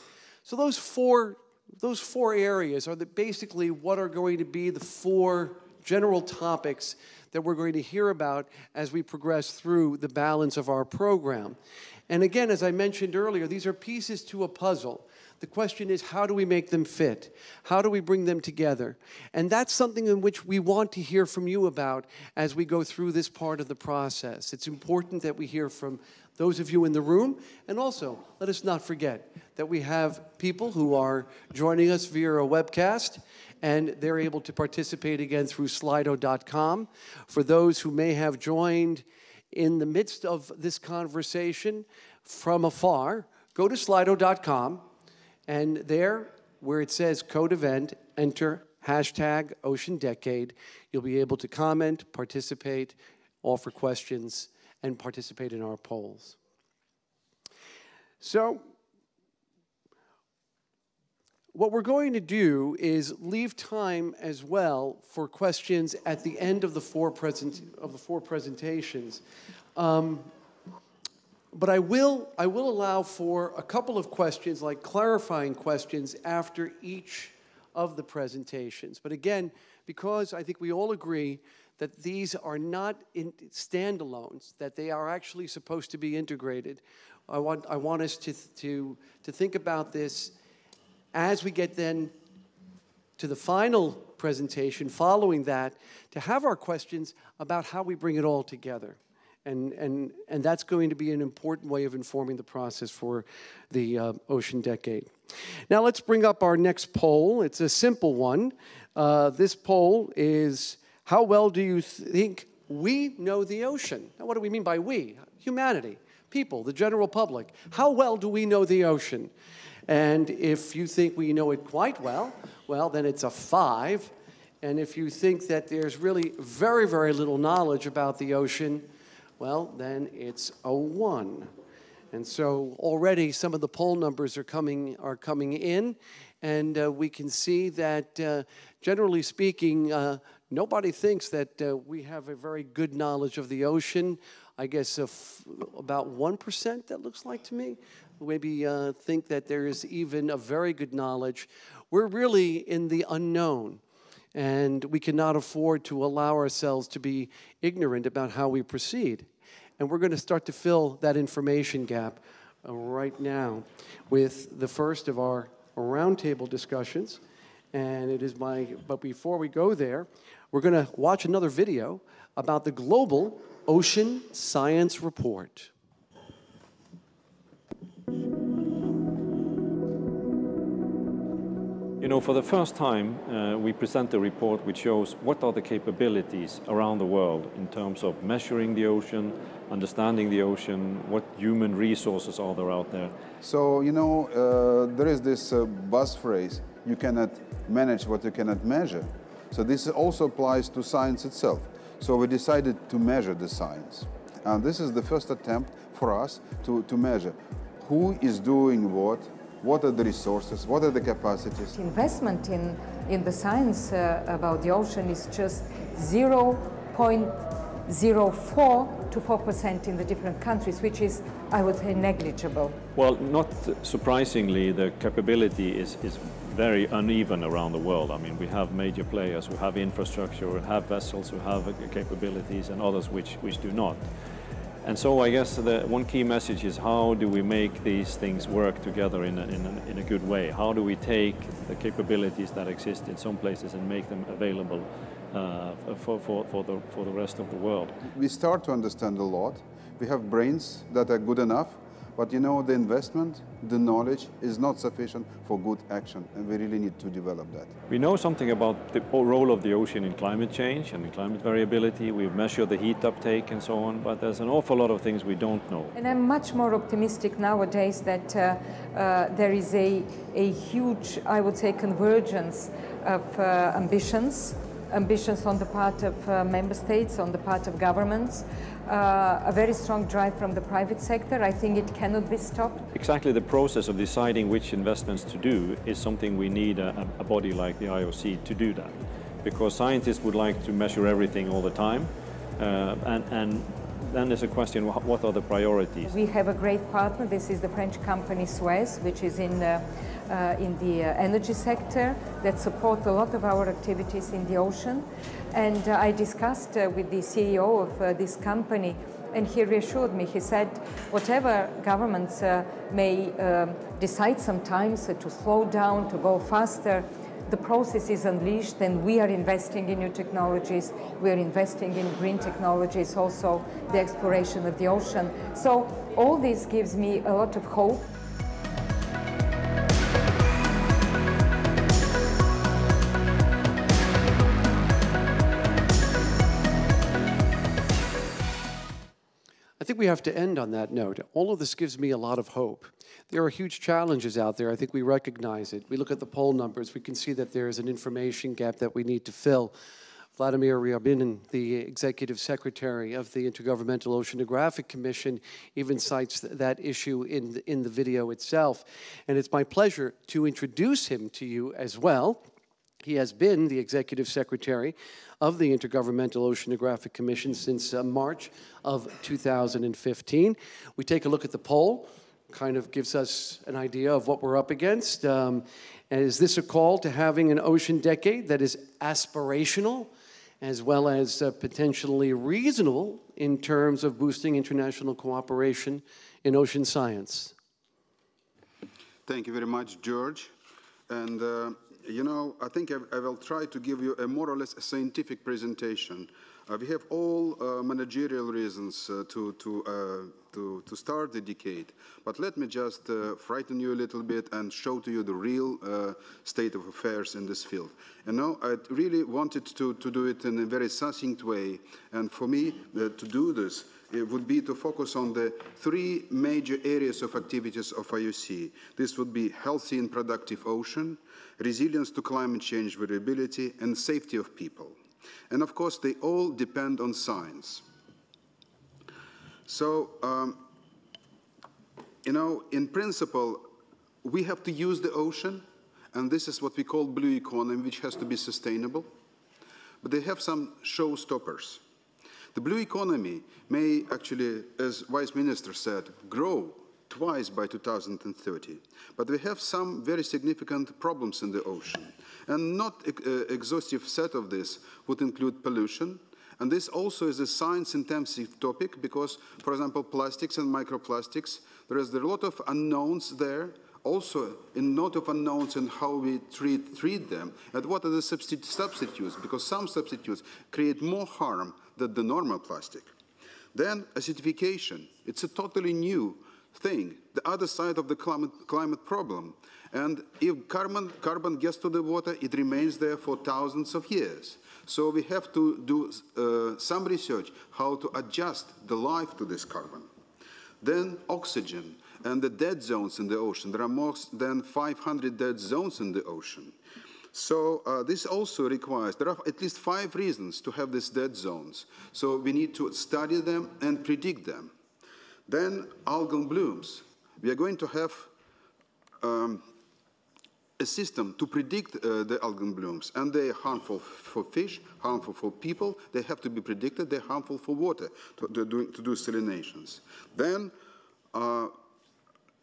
So those four, those four areas are the, basically what are going to be the four general topics that we're going to hear about as we progress through the balance of our program. And again, as I mentioned earlier, these are pieces to a puzzle. The question is, how do we make them fit? How do we bring them together? And that's something in which we want to hear from you about as we go through this part of the process. It's important that we hear from those of you in the room. And also, let us not forget that we have people who are joining us via a webcast, and they're able to participate again through slido.com. For those who may have joined in the midst of this conversation from afar, go to slido.com and there, where it says code event, enter hashtag Ocean Decade. You'll be able to comment, participate, offer questions, and participate in our polls. So, what we're going to do is leave time as well for questions at the end of the four, present, of the four presentations. Um, but I will, I will allow for a couple of questions, like clarifying questions, after each of the presentations. But again, because I think we all agree that these are not standalones, that they are actually supposed to be integrated, I want, I want us to, to, to think about this as we get then to the final presentation following that, to have our questions about how we bring it all together. And, and, and that's going to be an important way of informing the process for the uh, Ocean Decade. Now let's bring up our next poll. It's a simple one. Uh, this poll is, how well do you think we know the ocean? Now what do we mean by we? Humanity, people, the general public. How well do we know the ocean? And if you think we know it quite well, well, then it's a five. And if you think that there's really very, very little knowledge about the ocean, well, then it's a 1. And so already some of the poll numbers are coming, are coming in, and uh, we can see that, uh, generally speaking, uh, nobody thinks that uh, we have a very good knowledge of the ocean. I guess about 1%, that looks like to me, maybe uh, think that there is even a very good knowledge. We're really in the unknown, and we cannot afford to allow ourselves to be ignorant about how we proceed. And we're going to start to fill that information gap uh, right now with the first of our roundtable discussions. And it is my, but before we go there, we're going to watch another video about the Global Ocean Science Report. You know, for the first time, uh, we present a report which shows what are the capabilities around the world in terms of measuring the ocean, understanding the ocean, what human resources are there out there. So, you know, uh, there is this uh, buzz phrase, you cannot manage what you cannot measure. So this also applies to science itself. So we decided to measure the science. And this is the first attempt for us to, to measure who is doing what, what are the resources? What are the capacities? Investment in, in the science uh, about the ocean is just 0.04 to 4% in the different countries, which is, I would say, negligible. Well, not surprisingly, the capability is, is very uneven around the world. I mean, we have major players who have infrastructure, who have vessels, who have capabilities, and others which, which do not. And so I guess the one key message is how do we make these things work together in a, in a, in a good way? How do we take the capabilities that exist in some places and make them available uh, for, for, for, the, for the rest of the world? We start to understand a lot. We have brains that are good enough but you know, the investment, the knowledge is not sufficient for good action, and we really need to develop that. We know something about the role of the ocean in climate change and in climate variability. We measure the heat uptake and so on, but there's an awful lot of things we don't know. And I'm much more optimistic nowadays that uh, uh, there is a, a huge, I would say, convergence of uh, ambitions ambitions on the part of uh, member states, on the part of governments, uh, a very strong drive from the private sector. I think it cannot be stopped. Exactly the process of deciding which investments to do is something we need a, a body like the IOC to do that. Because scientists would like to measure everything all the time, uh, and, and then there's a question, what are the priorities? We have a great partner. This is the French company Suez, which is in, uh, in the uh, energy sector that support a lot of our activities in the ocean. And uh, I discussed uh, with the CEO of uh, this company and he reassured me. He said, whatever governments may um, decide sometimes to slow down, to go faster, the process is unleashed and we are investing in new technologies, we are investing in green technologies, also the exploration of the ocean. So all this gives me a lot of hope. I think we have to end on that note. All of this gives me a lot of hope. There are huge challenges out there. I think we recognize it. We look at the poll numbers. We can see that there is an information gap that we need to fill. Vladimir Ryabinin, the executive secretary of the Intergovernmental Oceanographic Commission, even cites that issue in the, in the video itself. And it's my pleasure to introduce him to you as well. He has been the executive secretary of the Intergovernmental Oceanographic Commission since uh, March of 2015. We take a look at the poll, kind of gives us an idea of what we're up against. Um, and is this a call to having an ocean decade that is aspirational as well as uh, potentially reasonable in terms of boosting international cooperation in ocean science? Thank you very much, George. And uh, you know, I think I, I, will try to give you a more or less scientific presentation. Uh, we have all uh, managerial reasons uh, to, to, to, to, start the decade, but let me just frighten you a little bit and show to you the real state of affairs in this field. And now I really wanted to, to do it in a very succinct way, and for me to do this, it would be to focus on the three major areas of activities of IOC. This would be healthy and productive ocean, resilience to climate change variability, and safety of people. And of course, they all depend on science. So, um, you know, in principle, we have to use the ocean, and this is what we call blue economy, which has to be sustainable. But they have some showstoppers. The blue economy may actually, as Vice Minister said, grow twice by 2030. But we have some very significant problems in the ocean. And not uh, exhaustive set of this would include pollution, and this also is a science-intensive topic because, for example, plastics and microplastics, there is a lot of unknowns there, also a lot of unknowns in how we treat, treat them, and what are the substitutes, because some substitutes create more harm than the normal plastic. Then acidification, it's a totally new thing, the other side of the climate, climate problem. And if carbon, carbon gets to the water, it remains there for thousands of years. So we have to do uh, some research how to adjust the life to this carbon. Then oxygen and the dead zones in the ocean. There are more than 500 dead zones in the ocean. So uh, this also requires, there are at least five reasons to have these dead zones. So we need to study them and predict them. Then algal blooms. We are going to have um, a system to predict uh, the algal blooms, and they are harmful for fish, harmful for people. They have to be predicted. They're harmful for water to, to, do, to do, salinations. Then uh,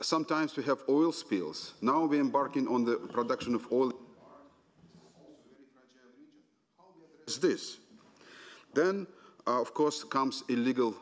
sometimes we have oil spills. Now we're embarking on the production of oil. Is this? Then, uh, of course, comes illegal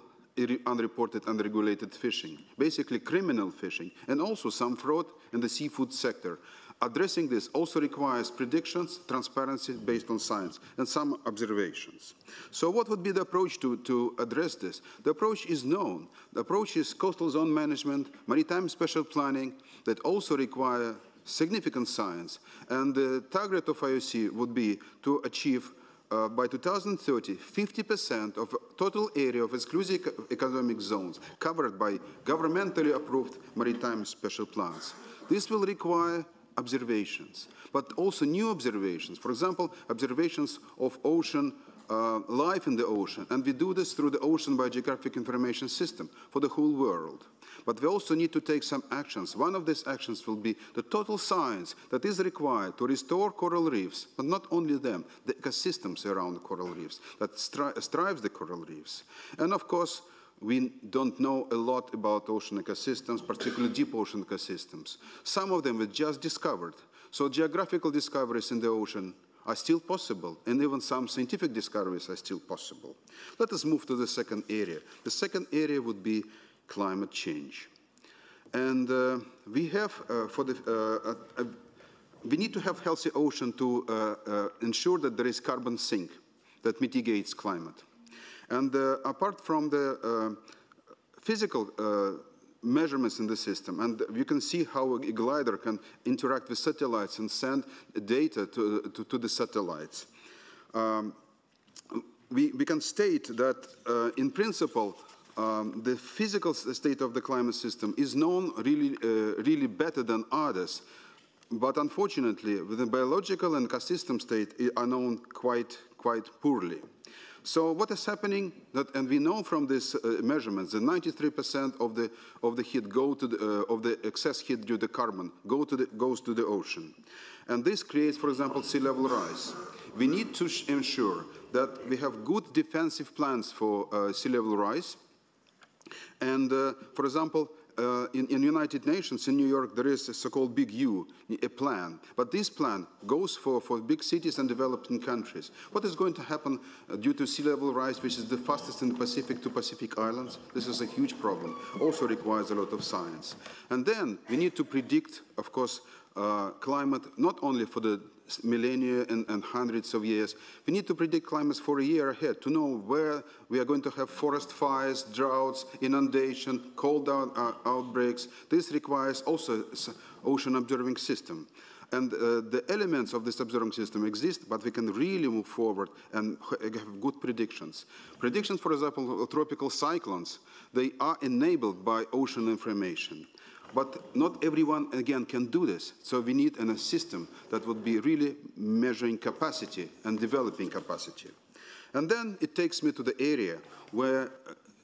unreported, unregulated fishing, basically criminal fishing, and also some fraud in the seafood sector. Addressing this also requires predictions, transparency based on science, and some observations. So what would be the approach to, to address this? The approach is known. The approach is coastal zone management, maritime special planning that also require significant science. And the target of IOC would be to achieve uh, by 2030, 50% of total area of exclusive economic zones covered by governmentally approved maritime special plans. This will require observations, but also new observations. For example, observations of ocean uh, life in the ocean, and we do this through the Ocean Biogeographic Information System for the whole world. But we also need to take some actions. One of these actions will be the total science that is required to restore coral reefs, but not only them, the ecosystems around coral reefs that stri strives the coral reefs. And of course, we don't know a lot about ocean ecosystems, particularly deep ocean ecosystems. Some of them were just discovered. So geographical discoveries in the ocean are still possible, and even some scientific discoveries are still possible. Let us move to the second area. The second area would be climate change. And uh, we have, uh, for the, uh, uh we need to have healthy ocean to ensure that there is carbon sink that mitigates climate. And apart from the physical measurements in the system, and you can see how a glider can interact with satellites and send data to, to, to the satellites. Um, we, we, can state that, uh, in principle, um, the physical state of the climate system is known really, uh, really better than others. But unfortunately, the biological and ecosystem state are known quite, quite poorly. So what is happening, that, and we know from these uh, measurements that 93% of the, of the heat go to the, uh, of the excess heat due to carbon go to the, goes to the ocean. And this creates, for example, sea level rise. We need to ensure that we have good defensive plans for uh, sea level rise. And, uh, for example, uh, in, in United Nations in New York, there is a so-called Big U, a plan. But this plan goes for, for big cities and developing countries. What is going to happen uh, due to sea level rise, which is the fastest in the Pacific to Pacific Islands? This is a huge problem. Also requires a lot of science. And then we need to predict, of course, uh, climate not only for the millennia and, and, hundreds of years. We need to predict climates for a year ahead to know where we are going to have forest fires, droughts, inundation, cold out, uh, outbreaks. This requires also ocean observing system. And uh, the elements of this observing system exist, but we can really move forward and have good predictions. Predictions, for example, of tropical cyclones, they are enabled by ocean information. But not everyone, again, can do this. So we need a system that would be really measuring capacity and developing capacity. And then it takes me to the area where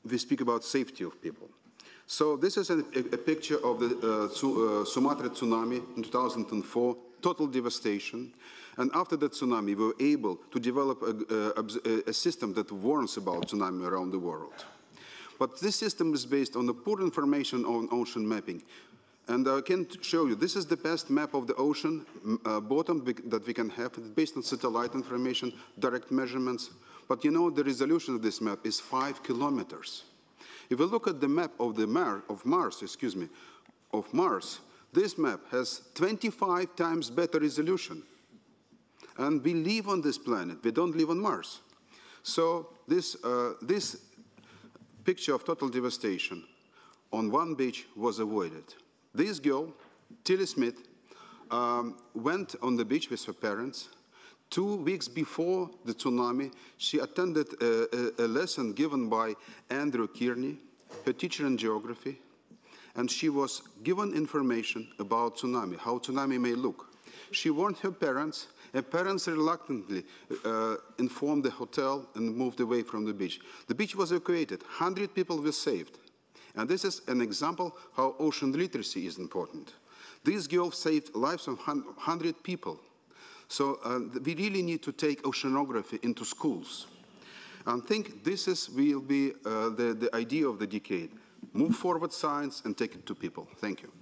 we speak about safety of people. So this is a, a, picture of the uh, uh, Sumatra tsunami in 2004, total devastation. And after that tsunami, we were able to develop a, a system that warns about tsunami around the world. But this system is based on the poor information on ocean mapping. And I can show you, this is the best map of the ocean uh, bottom that we can have. Based on satellite information, direct measurements. But you know, the resolution of this map is five kilometers. If we look at the map of the Mar of Mars, excuse me, of Mars, this map has 25 times better resolution. And we live on this planet. We don't live on Mars. So this, uh, this picture of total devastation on one beach was avoided. This girl, Tilly Smith, um, went on the beach with her parents. Two weeks before the tsunami, she attended a, a, a lesson given by Andrew Kearney, her teacher in geography, and she was given information about tsunami, how tsunami may look. She warned her parents, and parents reluctantly uh, informed the hotel and moved away from the beach. The beach was evacuated. 100 people were saved. And this is an example how ocean literacy is important. This girl saved lives of 100 people. So uh, we really need to take oceanography into schools. I think this is, will be uh, the, the idea of the decade. Move forward science and take it to people. Thank you.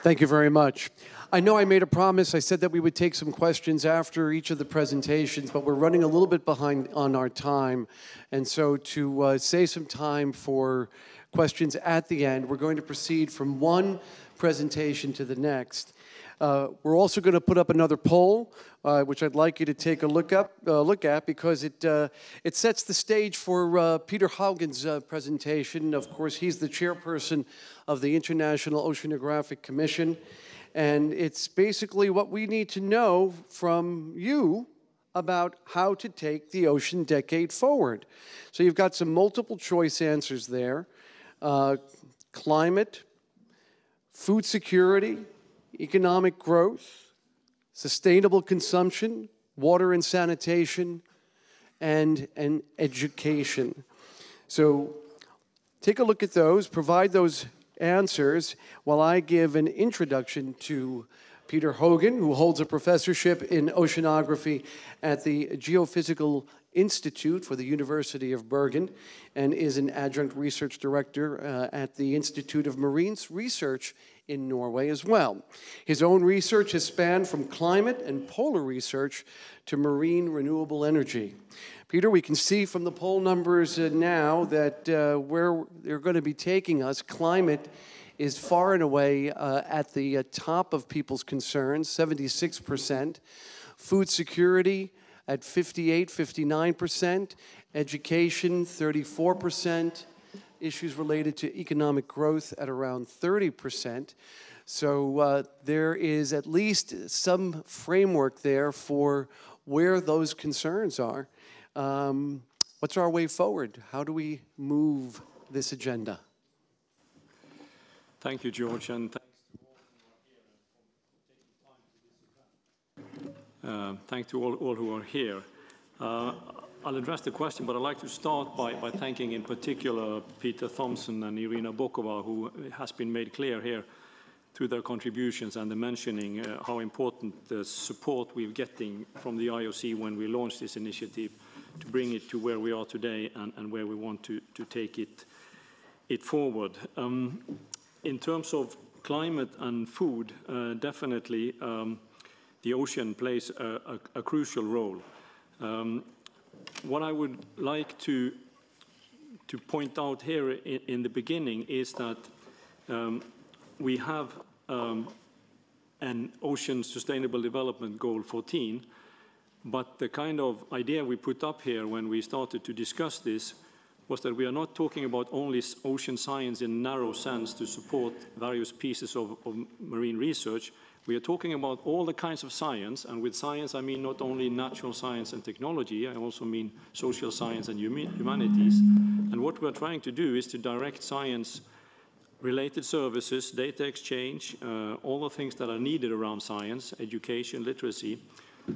Thank you very much. I know I made a promise. I said that we would take some questions after each of the presentations, but we're running a little bit behind on our time. And so to uh, save some time for questions at the end, we're going to proceed from one presentation to the next. Uh, we're also going to put up another poll, uh, which I'd like you to take a look up, uh, look at, because it uh, it sets the stage for uh, Peter Haugan's uh, presentation. Of course, he's the chairperson of the International Oceanographic Commission. And it's basically what we need to know from you about how to take the ocean decade forward. So you've got some multiple choice answers there uh, climate, food security, economic growth, sustainable consumption, water and sanitation, and, and education. So take a look at those, provide those answers while I give an introduction to Peter Haugan, who holds a professorship in oceanography at the Geophysical Institute for the University of Bergen and is an adjunct research director uh, at the Institute of Marine Research in Norway as well. His own research has spanned from climate and polar research to marine renewable energy. Peter, we can see from the poll numbers uh, now that uh, where they're going to be taking us, climate is far and away uh, at the uh, top of people's concerns, 76%. Food security at 58, 59%. Education, 34%. Issues related to economic growth at around 30%. So uh, there is at least some framework there for where those concerns are. Um, what's our way forward? How do we move this agenda? Thank you, George, and uh, thanks to all, all who are here. Uh, I'll address the question, but I'd like to start by, by thanking in particular Peter Thomson and Irina Bokova, who has been made clear here through their contributions and the mentioning uh, how important the support we're getting from the IOC when we launched this initiative to bring it to where we are today and, and where we want to, to take it, it forward. Um, in terms of climate and food, uh, definitely um, the ocean plays a, a, a crucial role. Um, what I would like to, to point out here in, in the beginning is that um, we have um, an Ocean Sustainable Development Goal 14, but the kind of idea we put up here when we started to discuss this was that we are not talking about only ocean science in narrow sense to support various pieces of, of, marine research. We are talking about all the kinds of science, and with science I mean not only natural science and technology, I also mean social science and humanities. And what we're trying to do is to direct science related services, data exchange, uh, all the things that are needed around science, education, literacy,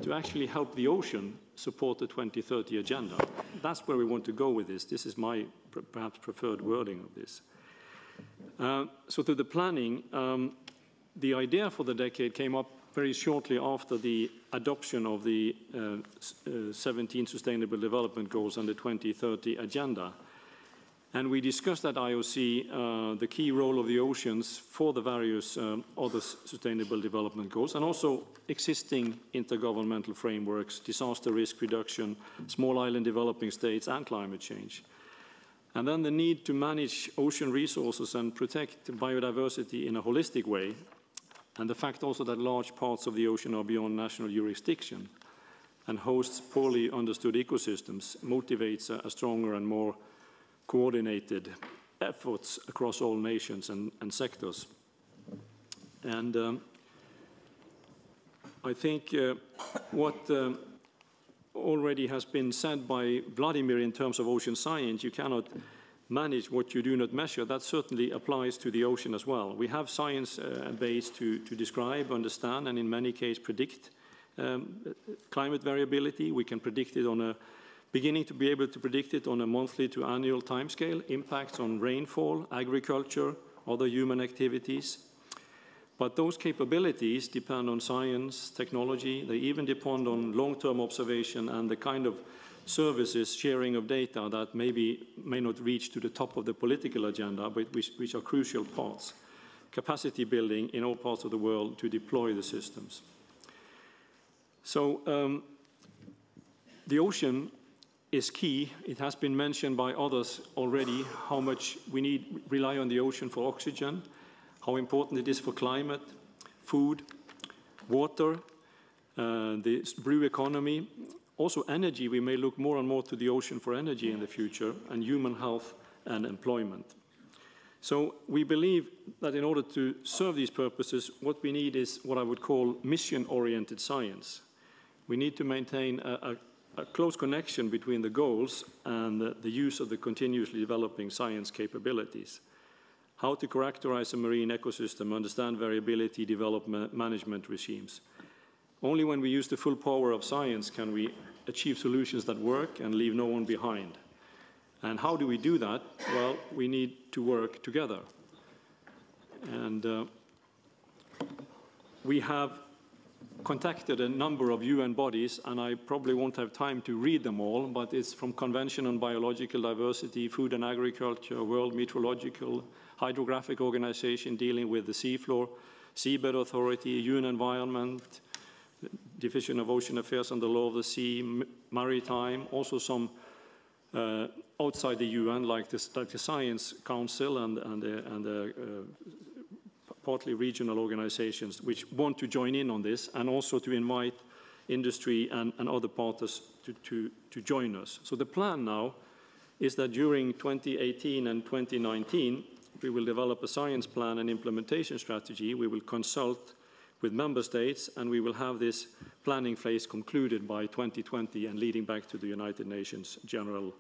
to actually help the ocean support the 2030 agenda. That's where we want to go with this. This is my perhaps preferred wording of this. Uh, so to the planning, um, the idea for the decade came up very shortly after the adoption of the uh, uh, 17 Sustainable Development Goals and the 2030 Agenda. And we discussed at IOC uh, the key role of the oceans for the various um, other sustainable development goals and also existing intergovernmental frameworks, disaster risk reduction, small island developing states, and climate change. And then the need to manage ocean resources and protect biodiversity in a holistic way, and the fact also that large parts of the ocean are beyond national jurisdiction and hosts poorly understood ecosystems motivates a, a stronger and more coordinated efforts across all nations and, and sectors. And um, I think uh, what um, already has been said by Vladimir in terms of ocean science, you cannot manage what you do not measure. That certainly applies to the ocean as well. We have science uh, base to, to describe, understand, and in many cases predict um, climate variability. We can predict it on a beginning to be able to predict it on a monthly to annual timescale, impacts on rainfall, agriculture, other human activities. But those capabilities depend on science, technology, they even depend on long-term observation and the kind of services, sharing of data that maybe may not reach to the top of the political agenda, but which, which are crucial parts. Capacity building in all parts of the world to deploy the systems. So um, the ocean is key. It has been mentioned by others already how much we need rely on the ocean for oxygen, how important it is for climate, food, water, uh, the blue economy, also energy. We may look more and more to the ocean for energy in the future, and human health and employment. So we believe that in order to serve these purposes, what we need is what I would call mission-oriented science. We need to maintain a, a a close connection between the goals and the, use of the continuously developing science capabilities. How to characterize a marine ecosystem, understand variability, develop management regimes. Only when we use the full power of science can we achieve solutions that work and leave no one behind. And how do we do that? Well, we need to work together. And uh, we have contacted a number of UN bodies, and I probably won't have time to read them all, but it's from Convention on Biological Diversity, Food and Agriculture, World Meteorological, Hydrographic Organization dealing with the seafloor, Seabed Authority, UN Environment, Division of Ocean Affairs and the Law of the Sea, Maritime, also some uh, outside the UN, like, this, like the Science Council and, and the, and the uh, partly regional organizations which want to join in on this and also to invite industry and, and other partners to, to, to join us. So the plan now is that during 2018 and 2019, we will develop a science plan and implementation strategy. We will consult with member states, and we will have this planning phase concluded by 2020 and leading back to the United Nations General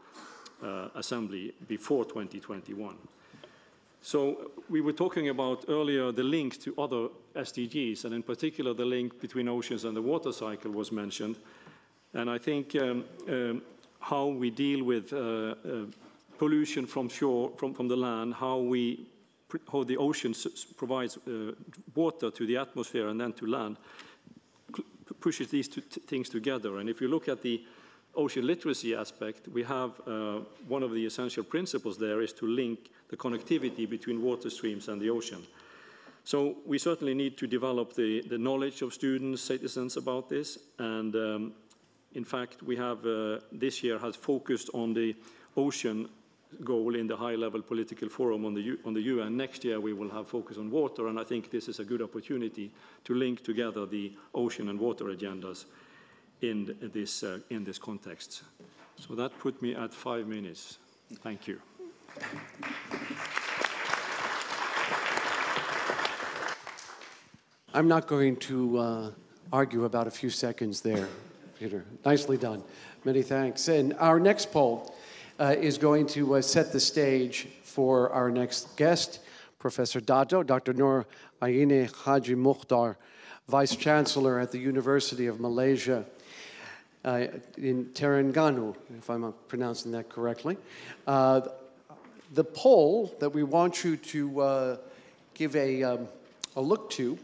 uh, Assembly before 2021. So we were talking about earlier the link to other SDGs, and in particular the link between oceans and the water cycle was mentioned. And I think um, um, how we deal with uh, uh, pollution from shore, from, from the land, how we how the ocean provides uh, water to the atmosphere and then to land, pushes these two things together. And if you look at the ocean literacy aspect, we have uh, one of the essential principles there is to link the connectivity between water streams and the ocean. So we certainly need to develop the, the knowledge of students, citizens about this. And um, in fact, we have uh, this year has focused on the ocean goal in the high-level political forum on the, U on the UN. Next year, we will have focus on water, and I think this is a good opportunity to link together the ocean and water agendas in this, uh, in this context. So that put me at five minutes. Thank you. I'm not going to uh, argue about a few seconds there, Peter. Nicely done. Many thanks. And our next poll uh, is going to uh, set the stage for our next guest, Professor Dato, Dr. Nor Aieni Haji Mokhtar Vice Chancellor at the University of Malaysia uh, in Terengganu, if I'm pronouncing that correctly. Uh, the poll that we want you to uh, give a, um, a look to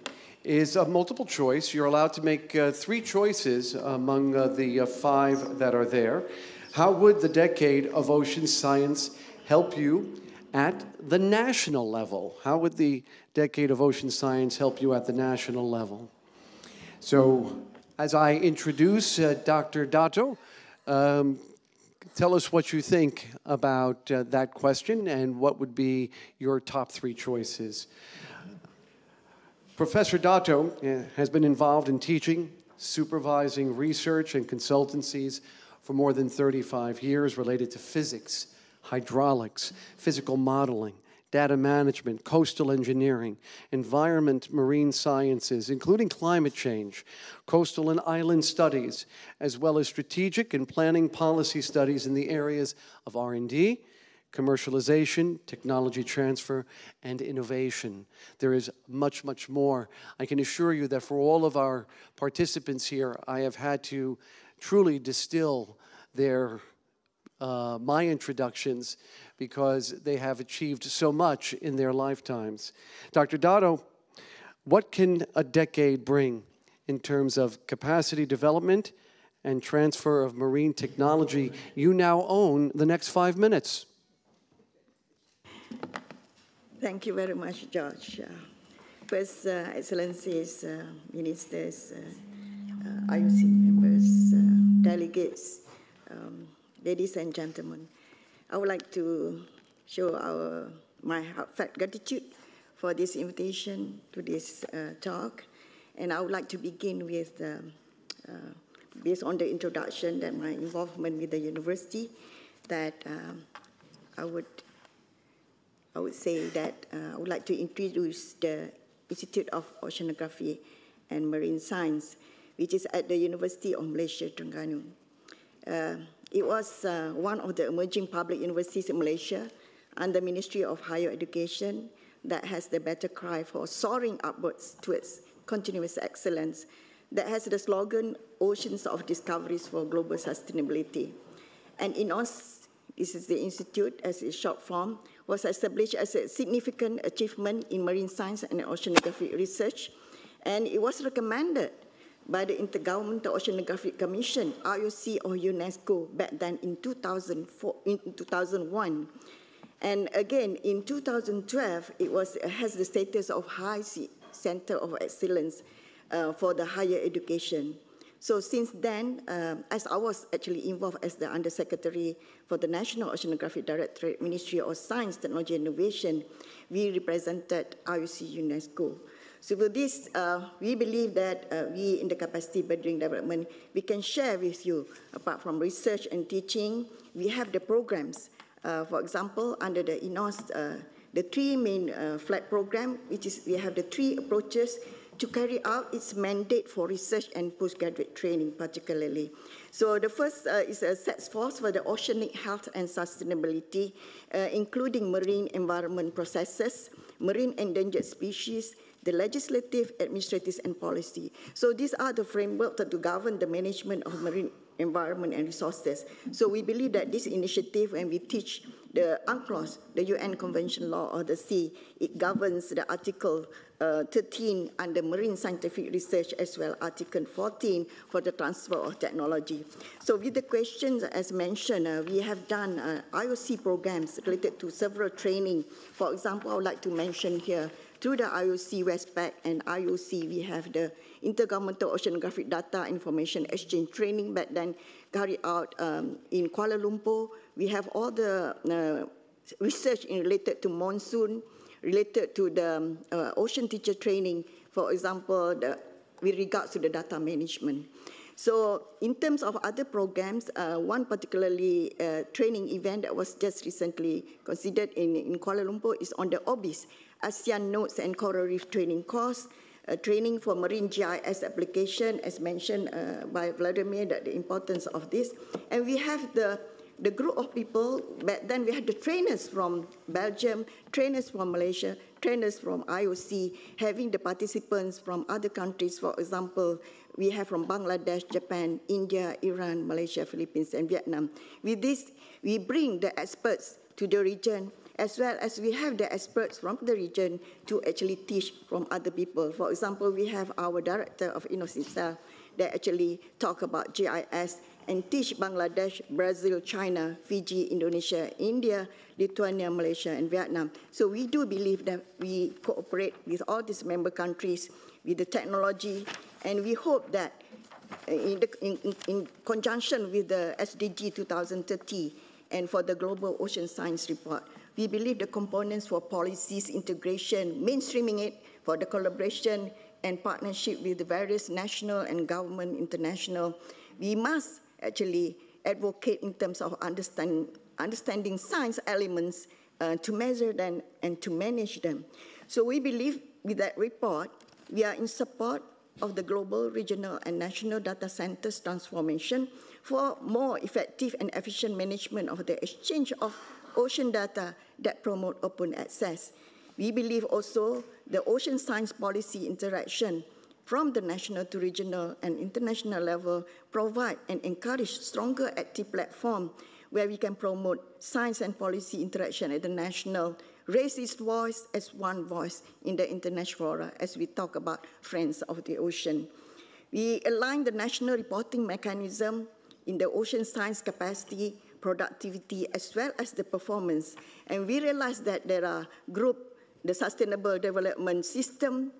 is a multiple choice. You're allowed to make uh, three choices among uh, the uh, five that are there. How would the decade of ocean science help you at the national level? How would the decade of ocean science help you at the national level? So, as I introduce uh, Dr. Dato, um, tell us what you think about uh, that question and what would be your top three choices. Professor Dato uh, has been involved in teaching, supervising research and consultancies for more than 35 years related to physics, hydraulics, physical modeling, data management, coastal engineering, environment, marine sciences, including climate change, coastal and island studies, as well as strategic and planning policy studies in the areas of R&D, commercialization, technology transfer, and innovation. There is much, much more. I can assure you that for all of our participants here, I have had to truly distill their uh, my introductions because they have achieved so much in their lifetimes. Dr. Dato, what can a decade bring in terms of capacity development and transfer of marine technology? You now own the next five minutes. Thank you very much, George. Uh, first, uh, Excellencies, uh, Ministers, uh, uh, IOC members, uh, delegates, um, ladies and gentlemen, I would like to show our, my heartfelt gratitude for this invitation to this talk. And I would like to begin with, um, based on the introduction that my involvement with the university, that um, I would I would say that uh, I would like to introduce the Institute of Oceanography and Marine Science, which is at the University of Malaysia, Terengganu. It was uh, one of the emerging public universities in Malaysia under the Ministry of Higher Education that has the better cry for soaring upwards towards continuous excellence that has the slogan Oceans of Discoveries for Global Sustainability. And INOS, this is the institute as a short form, was established as a significant achievement in marine science and oceanography research, and it was recommended by the Intergovernmental Oceanographic Commission, IOC or UNESCO, back then in, 2004, in 2001. And again, in 2012, it was, has the status of High Center of Excellence uh, for the higher education. So since then, um, as I was actually involved as the Undersecretary for the National Oceanographic Directorate, Ministry of Science, Technology and Innovation, we represented IOC UNESCO. So for this, uh, we believe that uh, we in the capacity building development, we can share with you, apart from research and teaching, we have the programs. Uh, for example, under the INOS, uh, the three main uh, flag program, which is we have the three approaches to carry out its mandate for research and postgraduate training particularly. So the first uh, is a set force for the oceanic health and sustainability, uh, including marine environment processes, marine endangered species, the legislative, administrative, and policy. So these are the framework to govern the management of marine environment and resources. So we believe that this initiative, when we teach the UNCLOS, the UN Convention Law of the Sea, it governs the Article uh, 13 under marine scientific research as well Article 14 for the transfer of technology. So with the questions as mentioned, uh, we have done uh, IOC programs related to several training. For example, I would like to mention here through the IOC WESTPAC and IOC, we have the Intergovernmental Oceanographic Data Information Exchange training back then carried out um, in Kuala Lumpur. We have all the uh, research related to monsoon, related to the um, uh, ocean teacher training, for example, the, with regards to the data management. So in terms of other programs, uh, one particularly uh, training event that was just recently considered in, in Kuala Lumpur is on the OBIS, ASEAN Nodes and Coral Reef Training Course, training for marine GIS application, as mentioned uh, by Vladimir, that the importance of this. And we have the the group of people, but then we had the trainers from Belgium, trainers from Malaysia, trainers from IOC, having the participants from other countries, for example, we have from Bangladesh, Japan, India, Iran, Malaysia, Philippines, and Vietnam. With this, we bring the experts to the region, as well as we have the experts from the region to actually teach from other people. For example, we have our director of InnoCell that actually talk about GIS and teach Bangladesh, Brazil, China, Fiji, Indonesia, India, Lithuania, Malaysia, and Vietnam. So we do believe that we cooperate with all these member countries with the technology, and we hope that in, the, in, in conjunction with the SDG 2030 and for the Global Ocean Science Report, we believe the components for policies integration, mainstreaming it for the collaboration and partnership with the various national and government international, we must actually advocate in terms of understand, understanding science elements uh, to measure them and to manage them. So we believe with that report, we are in support of the global, regional, and national data centers transformation for more effective and efficient management of the exchange of ocean data that promote open access. We believe also the ocean science policy interaction from the national to regional and international level provide and encourage stronger active platform where we can promote science and policy interaction at the national, raise its voice as one voice in the international fora as we talk about friends of the ocean. We align the national reporting mechanism in the ocean science capacity, productivity, as well as the performance. And we realize that there are group, the Sustainable Development System,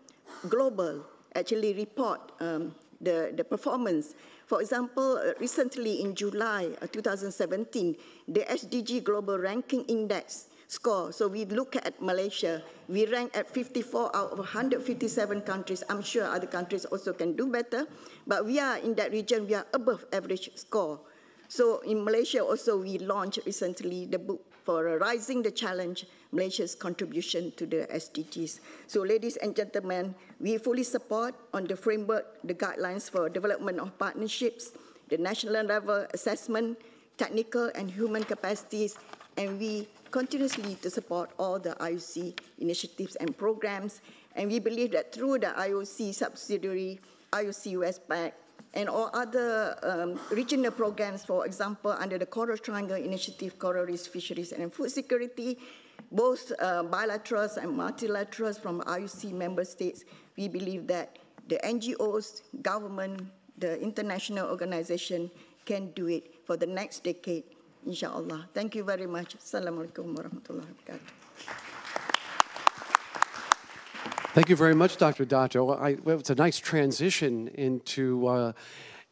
global, actually report um, the, the performance. For example, uh, recently in July uh, 2017, the SDG Global Ranking Index score. So we look at Malaysia, we rank at 54 out of 157 countries. I'm sure other countries also can do better, but we are in that region, we are above average score. So in Malaysia also, we launched recently the book for Rising the Challenge, Malaysia's contribution to the SDGs. So ladies and gentlemen, we fully support on the framework, the guidelines for development of partnerships, the national level assessment, technical and human capacities, and we continuously to support all the IOC initiatives and programs. And we believe that through the IOC subsidiary, IOC Westpac, and all other um, regional programs, for example, under the Coral Triangle Initiative, Coral Reef Fisheries and Food Security, both uh, bilaterals and multilaterals from IOC member states, we believe that the NGOs, government, the international organization can do it for the next decade, inshallah. Thank you very much. Assalamualaikum warahmatullahi wabarakatuh. Thank you very much, Dr. Dato. Well, it's a nice transition into uh,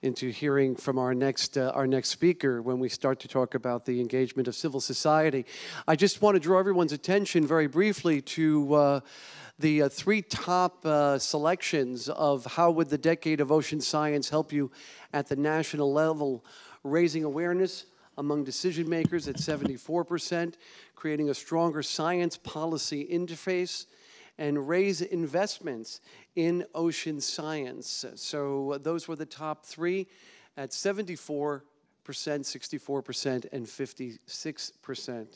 into hearing from our next uh, our next speaker when we start to talk about the engagement of civil society. I just want to draw everyone's attention very briefly to. Uh, the uh, three top uh, selections of how would the decade of ocean science help you at the national level raising awareness among decision makers at 74%, creating a stronger science policy interface, and raise investments in ocean science. So those were the top three at 74%, 64%, and 56%.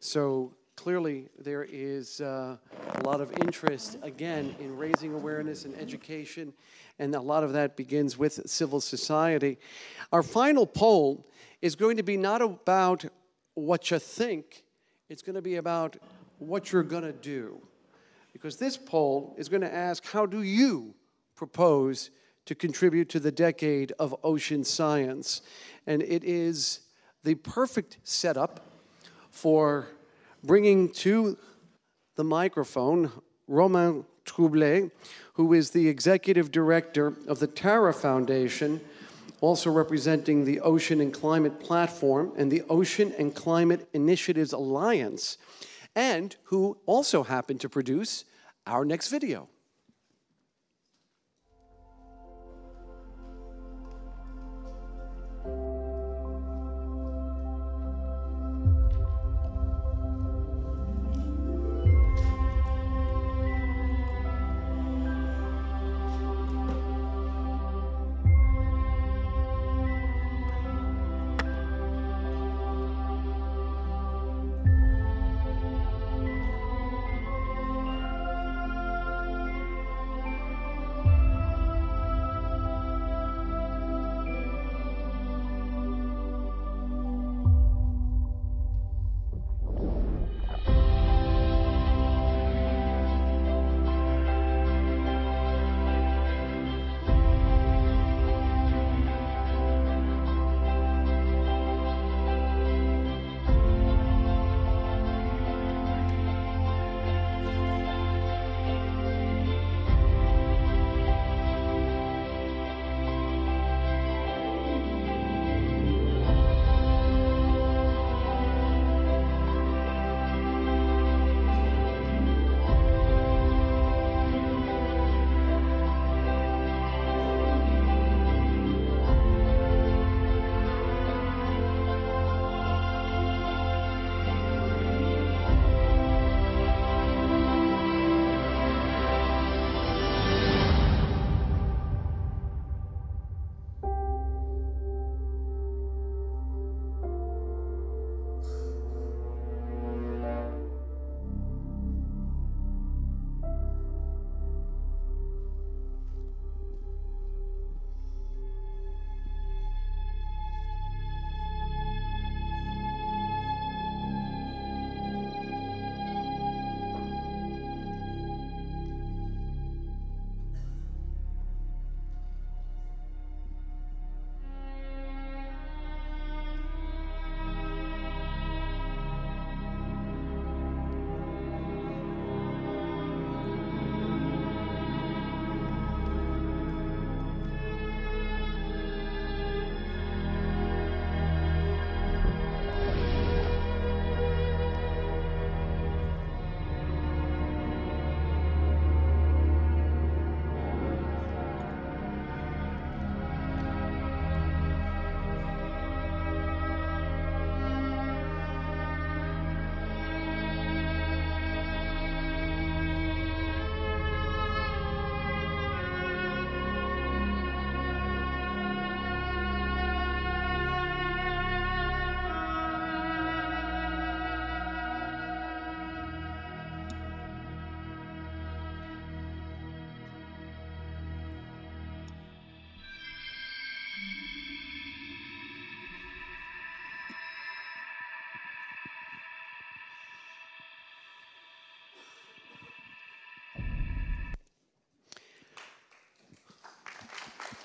So clearly there is uh, a lot of interest, again, in raising awareness and education, and a lot of that begins with civil society. Our final poll is going to be not about what you think, it's going to be about what you're going to do because this poll is going to ask how do you propose to contribute to the decade of ocean science? And it is the perfect setup for bringing to the microphone Romain Troublé, who is the executive director of the Tara Foundation, also representing the Ocean and Climate Platform and the Ocean and Climate Initiatives Alliance and who also happened to produce our next video.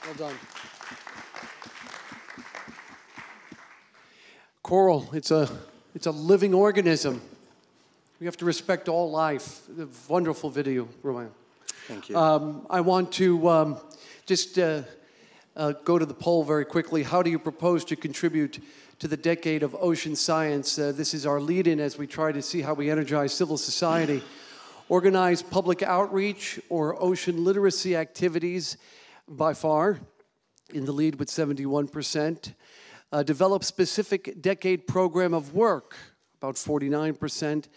Well done. Coral, it's a, it's a living organism. We have to respect all life. A wonderful video, Romain. Thank you. Um, I want to um, just uh, uh, go to the poll very quickly. How do you propose to contribute to the decade of ocean science? Uh, this is our lead in as we try to see how we energize civil society. Organize public outreach or ocean literacy activities by far in the lead with 71%. Uh, develop specific decade program of work, about 49%,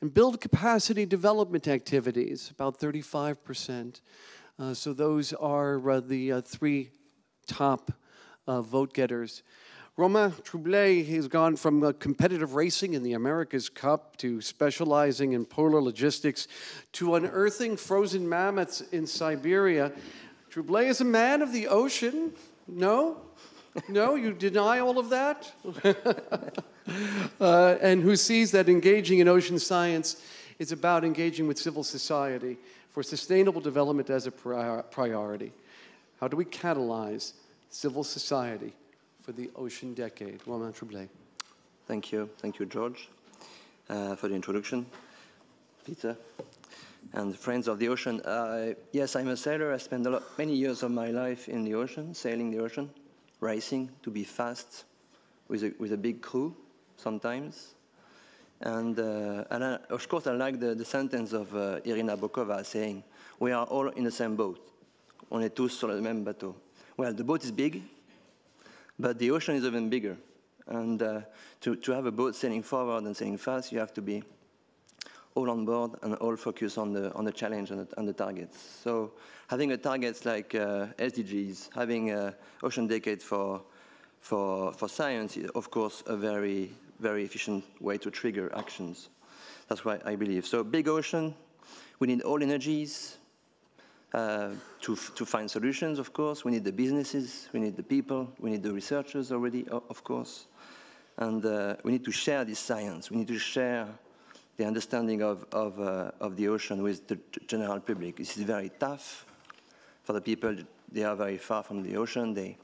and build capacity development activities, about 35%. Uh, so those are uh, the uh, three top uh, vote getters. Romain Troublé has gone from uh, competitive racing in the America's Cup to specializing in polar logistics to unearthing frozen mammoths in Siberia. Troublé is a man of the ocean. No? No, you deny all of that? uh, and who sees that engaging in ocean science is about engaging with civil society for sustainable development as a pri- priority. How do we catalyze civil society for the ocean decade? Romain Troublé. Thank you. Thank you, George, uh, for the introduction. Peter and friends of the ocean. Uh, yes, I'm a sailor. I spent lot, many years of my life in the ocean, sailing the ocean, racing to be fast with a, with a big crew sometimes. And, uh, and I, of course, I like the, the sentence of uh, Irina Bokova saying, We are all in the same boat. On est tous sur le même bateau. Well, the boat is big, but the ocean is even bigger. And uh, to, to have a boat sailing forward and sailing fast, you have to be all on board and all focus on the, on the challenge and the, and the targets. So having a targets like uh, SDGs, having an ocean decade for, for, for science is, of course, a very, very efficient way to trigger actions. That's why I believe. So big ocean, we need all energies uh, to, to find solutions, of course. We need the businesses, we need the people, we need the researchers already, of course. And uh, we need to share this science. We need to share the understanding of, of, uh, of the ocean with the general public. This is very tough for the people. They are very far from the ocean. They,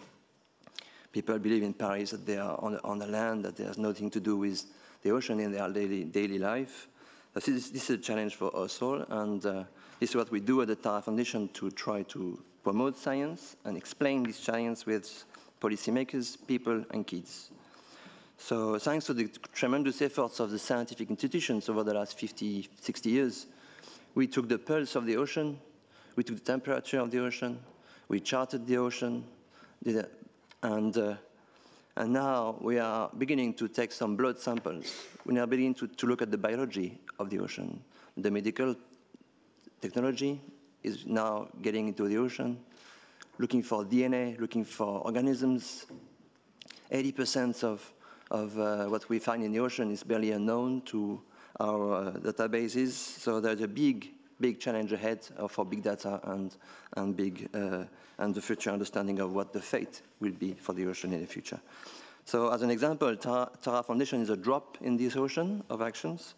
people believe in Paris that they are on the, on the land, that there's nothing to do with the ocean in their daily, daily life. This is, this is a challenge for us all, and uh, this is what we do at the Tara Foundation to try to promote science and explain this science with policymakers, people, and kids. So thanks to the tremendous efforts of the scientific institutions over the last 50, 60 years, we took the pulse of the ocean, we took the temperature of the ocean, we charted the ocean, and, uh, and now we are beginning to take some blood samples. We are beginning to, to look at the biology of the ocean. The medical technology is now getting into the ocean, looking for DNA, looking for organisms. 80% of of uh, what we find in the ocean is barely unknown to our uh, databases. So there's a big, big challenge ahead for big data and, and, big, uh, and the future understanding of what the fate will be for the ocean in the future. So as an example, Tara, Tara Foundation is a drop in this ocean of actions.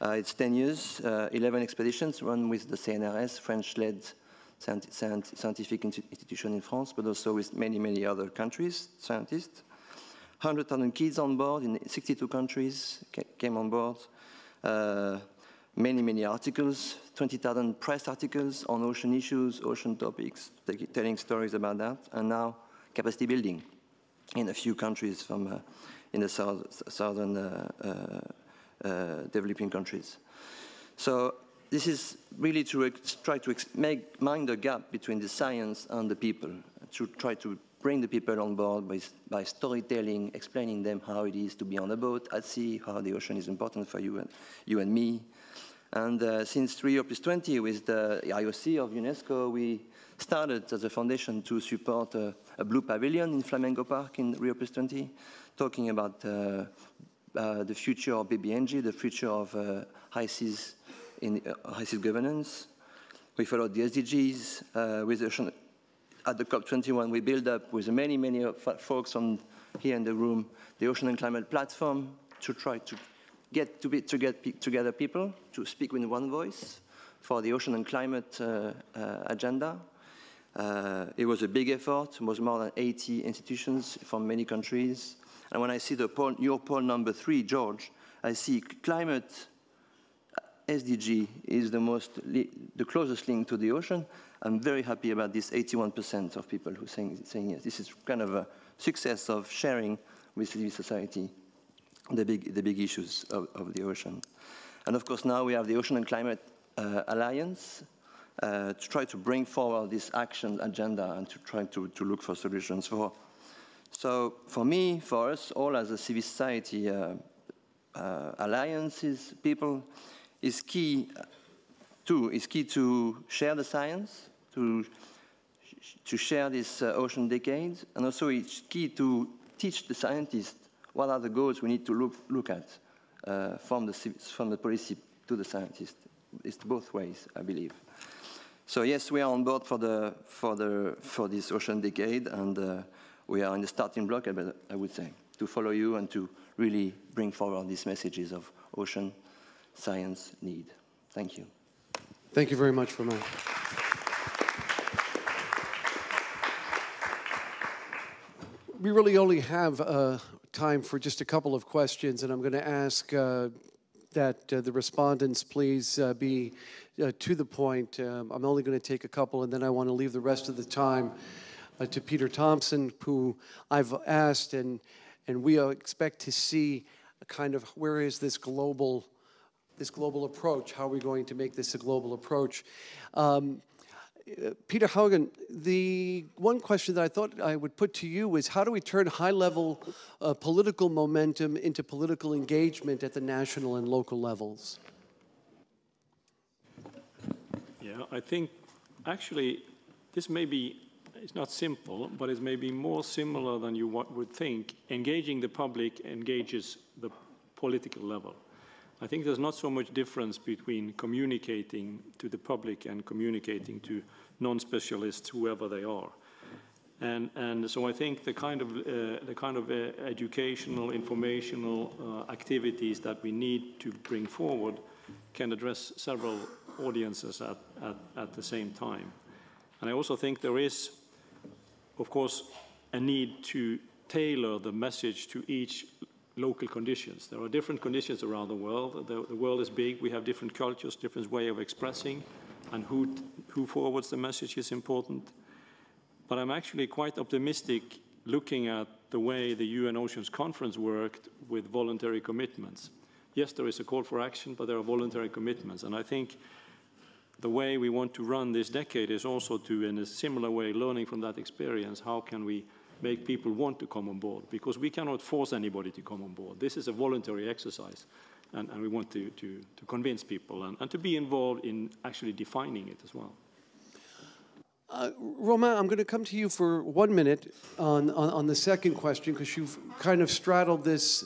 Uh, it's 10 years, uh, 11 expeditions run with the CNRS, French-led scientific institution in France, but also with many, many other countries, scientists. 100,000 kids on board in 62 countries came on board. Uh, many, many articles, 20,000 press articles on ocean issues, ocean topics, telling stories about that. And now capacity building in a few countries from uh, in the south, southern uh, uh, uh, developing countries. So this is really to try to make mind the gap between the science and the people, to try to bring the people on board by, by storytelling, explaining them how it is to be on a boat at sea, how the ocean is important for you and, you and me. And uh, since Rio Plus 20, with the IOC of UNESCO, we started as a foundation to support a, a Blue Pavilion in Flamengo Park in Rio Plus 20, talking about uh, uh, the future of BBNJ, the future of uh, high seas in uh, high seas governance. We followed the SDGs uh, with ocean, at the COP21, we build up with many, many folks on here in the room, the Ocean and Climate Platform to try to get to, be, to get together people to speak with one voice for the ocean and climate uh, uh, agenda. Uh, it was a big effort. It was more than 80 institutions from many countries. And when I see the poll, your poll number three, George, I see climate SDG is the most, the closest link to the ocean. I'm very happy about this 81% of people who saying, saying yes. This is kind of a success of sharing with civil society the big, the big issues of, of the ocean. And of course, now we have the Ocean and Climate uh, Alliance uh, to try to bring forward this action agenda and to try to, to look for solutions for. So for me, for us all as a civil society uh, uh alliances, people, is key to, is key to share the science, to, to share this uh, ocean decade, and also it's key to teach the scientists what are the goals we need to look, look at uh, from, the, from the policy to the scientists. It's both ways, I believe. So yes, we are on board for, the, for, the, for this ocean decade, and uh, we are in the starting block, I would say, to follow you and to really bring forward these messages of ocean science need. Thank you. Thank you very much, Romain. We really only have uh, time for just a couple of questions, and I'm going to ask uh, that uh, the respondents please uh, be uh, to the point. Um, I'm only going to take a couple, and then I want to leave the rest of the time uh, to Peter Thomson, who I've asked, and, and we expect to see a kind of where is this global, this global approach? How are we going to make this a global approach? Um, Peter Haugan, the one question that I thought I would put to you is how do we turn high level uh, political momentum into political engagement at the national and local levels? Yeah, I think actually this may be, it's not simple, but it may be more similar than you would think. Engaging the public engages the political level. I think there's not so much difference between communicating to the public and communicating to non-specialists, whoever they are. And, and so I think the kind of, uh, the kind of uh, educational, informational uh, activities that we need to bring forward can address several audiences at, at, at the same time. And I also think there is, of course, a need to tailor the message to each local conditions. There are different conditions around the world. The, the, world is big. We have different cultures, different way of expressing, and who, who forwards the message is important. But I'm actually quite optimistic looking at the way the UN Oceans Conference worked with voluntary commitments. Yes, there is a call for action, but there are voluntary commitments. And I think the way we want to run this decade is also to, in a similar way, learning from that experience, how can we make people want to come on board because we cannot force anybody to come on board. This is a voluntary exercise and, and we want to, to, to convince people and, and, to be involved in actually defining it as well. Uh, I'm going to come to you for one minute on, on, on the second question because you've kind of straddled this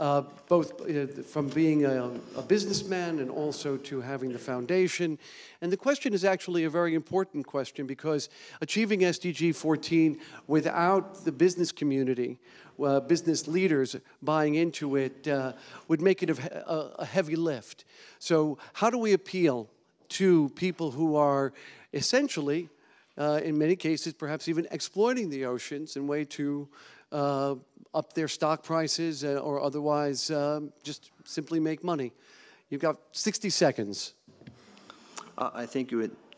uh, both uh, from being a, a, businessman and also to having the foundation. And the question is actually a very important question because achieving SDG 14 without the business community, uh, business leaders buying into it, uh, would make it a, a heavy lift. So, how do we appeal to people who are essentially, uh, in many cases, perhaps even exploiting the oceans in way to uh, up their stock prices uh, or otherwise um, just simply make money. You've got 60 seconds. I think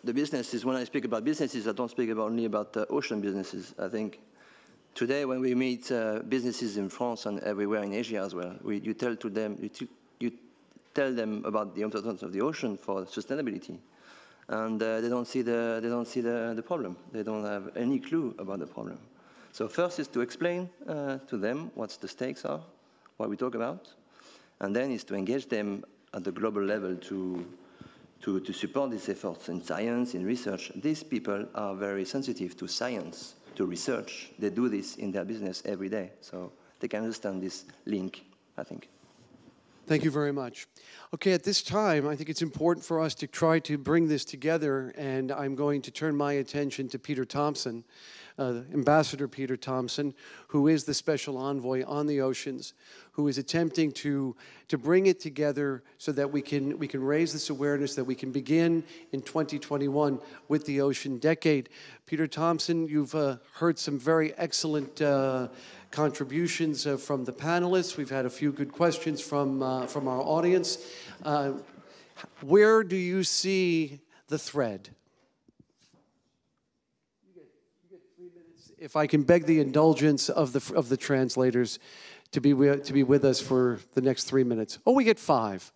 the businesses, when I speak about businesses, I don't speak about only about uh, ocean businesses. I think today when we meet uh, businesses in France and everywhere in Asia as well, we, you tell to them, you, you tell them about the importance of the ocean for sustainability. And uh, they don't see, the, they don't see the, the problem. They don't have any clue about the problem. So first is to explain uh, to them what the stakes are, what we talk about, and then is to engage them at the global level to, to, to support these efforts in science, in research. These people are very sensitive to science, to research. They do this in their business every day, so they can understand this link, I think. Thank you very much. Okay, at this time, I think it's important for us to try to bring this together, and I'm going to turn my attention to Peter Thomson uh, Ambassador Peter Thomson, who is the special envoy on the oceans, who is attempting to, to bring it together so that we can, we can raise this awareness, that we can begin in 2021 with the Ocean Decade. Peter Thomson, you've uh, heard some very excellent uh, contributions uh, from the panelists. We've had a few good questions from, uh, from our audience. Uh, where do you see the thread? If I can beg the indulgence of the, of the translators to be, to be with us for the next three minutes. Oh, we get five.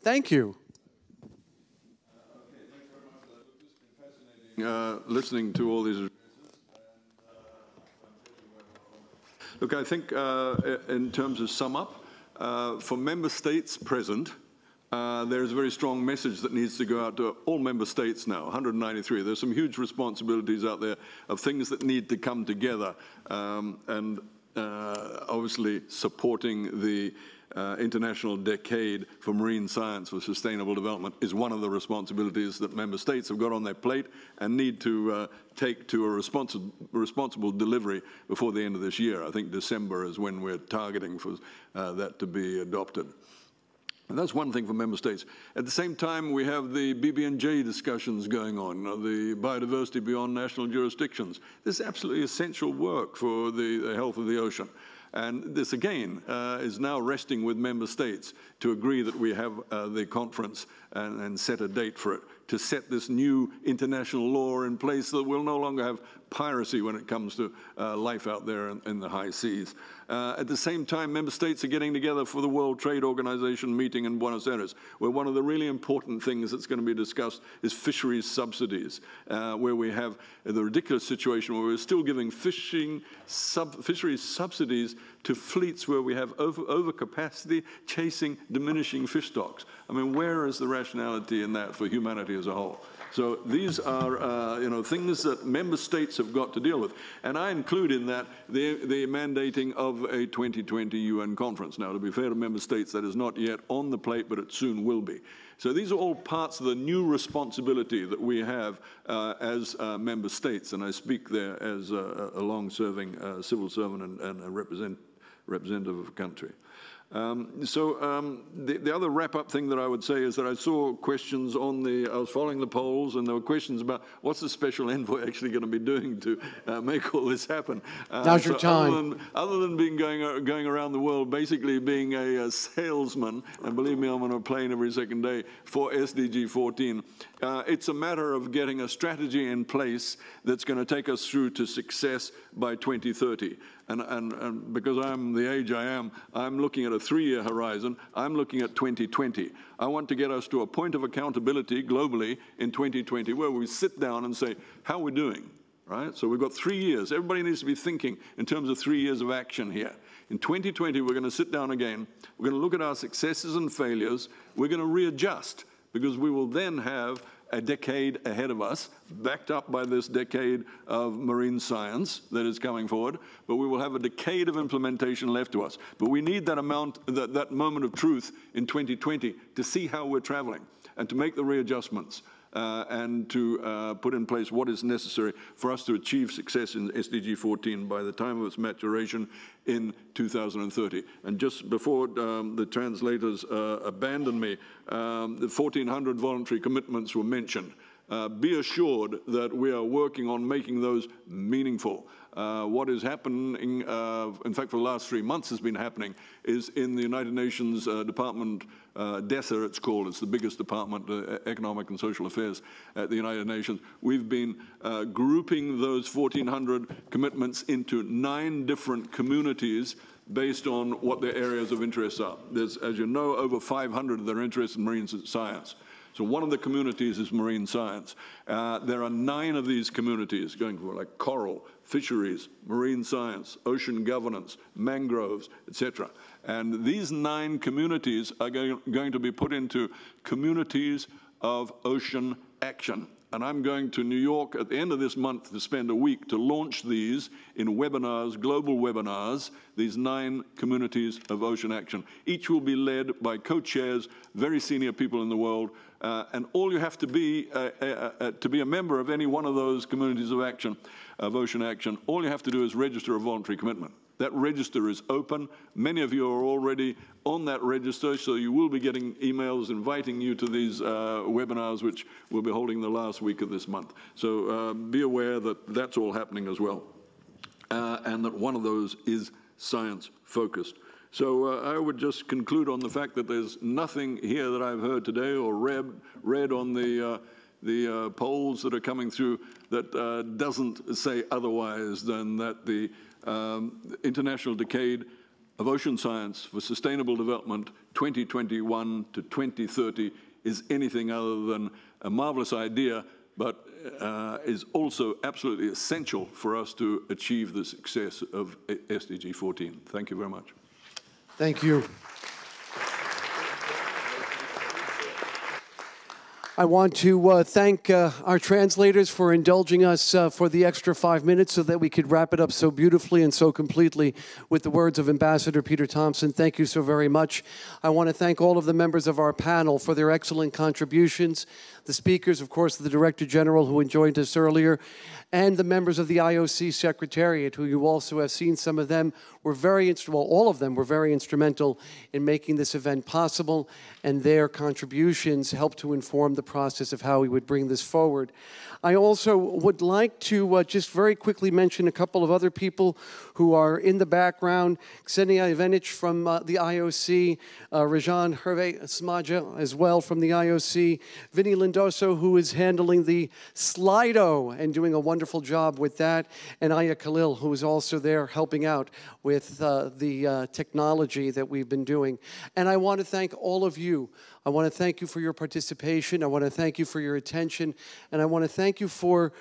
Thank you. Uh, listening to all these. Look, I think uh, in terms of sum up, uh, for member states present, uh, there's a very strong message that needs to go out to all member states now, 193. There's some huge responsibilities out there of things that need to come together. Um, and uh, obviously supporting the uh, International Decade for Marine Science for Sustainable Development is one of the responsibilities that member states have got on their plate and need to uh, take to a responsi responsible delivery before the end of this year. I think December is when we're targeting for uh, that to be adopted. And that's one thing for member states. At the same time, we have the BBNJ discussions going on, uh, the biodiversity beyond national jurisdictions. This is absolutely essential work for the, health of the ocean. And this, again, uh, is now resting with member states to agree that we have uh, the conference and, and, set a date for it, to set this new international law in place that we'll no longer have piracy when it comes to uh, life out there in, in the high seas. Uh, at the same time, member states are getting together for the World Trade Organization meeting in Buenos Aires, where one of the really important things that's going to be discussed is fisheries subsidies, uh, where we have the ridiculous situation where we're still giving fishing sub fisheries subsidies to fleets where we have over, overcapacity chasing diminishing fish stocks. I mean, where is the rationality in that for humanity as a whole? So these are, uh, you know, things that member states have got to deal with. And I include in that the, the mandating of a 2020 UN conference. Now, to be fair to member states, that is not yet on the plate, but it soon will be. So these are all parts of the new responsibility that we have uh, as uh, member states, and I speak there as a, a long-serving uh, civil servant and, and a represent, representative of a country. Um, so um, the, the, other wrap-up thing that I would say is that I saw questions on the, I was following the polls, and there were questions about what's the special envoy actually going to be doing to uh, make all this happen. Uh, Now's so your time. Other than, other than, being going, uh, going around the world, basically being a, a, salesman, and believe me, I'm on a plane every second day for SDG 14, uh, it's a matter of getting a strategy in place that's going to take us through to success by 2030. And, and, and, because I'm the age I am, I'm looking at a three-year horizon. I'm looking at 2020. I want to get us to a point of accountability globally in 2020 where we sit down and say, how are we doing? Right? So we've got three years. Everybody needs to be thinking in terms of three years of action here. In 2020, we're going to sit down again. We're going to look at our successes and failures. We're going to readjust because we will then have a decade ahead of us, backed up by this decade of marine science that is coming forward, but we will have a decade of implementation left to us. But we need that amount, that, that moment of truth in 2020 to see how we're traveling and to make the readjustments uh, and to uh, put in place what is necessary for us to achieve success in SDG 14 by the time of its maturation in 2030. And just before um, the translators uh, abandon me, um, the 1,400 voluntary commitments were mentioned. Uh, be assured that we are working on making those meaningful. Uh, what is happening, uh, in fact, for the last three months has been happening, is in the United Nations uh, Department, uh, DESA it's called, it's the biggest department, uh, Economic and Social Affairs at the United Nations. We've been uh, grouping those 1,400 commitments into nine different communities based on what their areas of interest are. There's, as you know, over 500 of their interests in marine science. So one of the communities is marine science. Uh, there are nine of these communities going for like coral, fisheries, marine science, ocean governance, mangroves, etc. And these nine communities are going, going to be put into communities of ocean action. And I'm going to New York at the end of this month to spend a week to launch these in webinars, global webinars, these nine communities of ocean action. Each will be led by co-chairs, very senior people in the world, uh, and all you have to be uh, uh, uh to be a member of any one of those communities of action, of ocean action, all you have to do is register a voluntary commitment. That register is open. Many of you are already on that register, so you will be getting emails inviting you to these uh, webinars, which we'll be holding the last week of this month. So uh, be aware that that's all happening as well, uh, and that one of those is science focused. So uh, I would just conclude on the fact that there's nothing here that I've heard today or read, read on the uh, the uh, polls that are coming through that doesn't say otherwise than that the um, International Decade of Ocean Science for Sustainable Development 2021 to 2030 is anything other than a marvelous idea, but uh, is also absolutely essential for us to achieve the success of SDG 14. Thank you very much. Thank you. I want to uh, thank uh, our translators for indulging us uh, for the extra five minutes so that we could wrap it up so beautifully and so completely with the words of Ambassador Peter Thomson. Thank you so very much. I want to thank all of the members of our panel for their excellent contributions the speakers, of course, the Director General who joined us earlier, and the members of the IOC Secretariat, who you also have seen some of them were very instrumental, all of them were very instrumental in making this event possible, and their contributions helped to inform the process of how we would bring this forward. I also would like to uh, just very quickly mention a couple of other people who are in the background. Ksenia Yvinec from uh, the IOC, uh, Rajan Herve Smaja as well from the IOC, Vinny Lindoso, who is handling the Slido and doing a wonderful job with that, and Aya Khalil, who is also there helping out with uh, the uh, technology that we've been doing. And I want to thank all of you I want to thank you for your participation. I want to thank you for your attention. And I want to thank you for,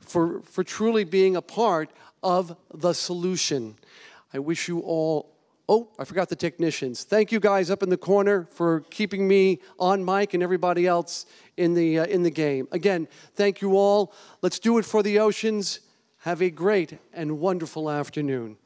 for, for truly being a part of the solution. I wish you all Oh, I forgot the technicians. Thank you guys up in the corner for keeping me on mic and everybody else in the, uh, in the game. Again, thank you all. Let's do it for the oceans. Have a great and wonderful afternoon.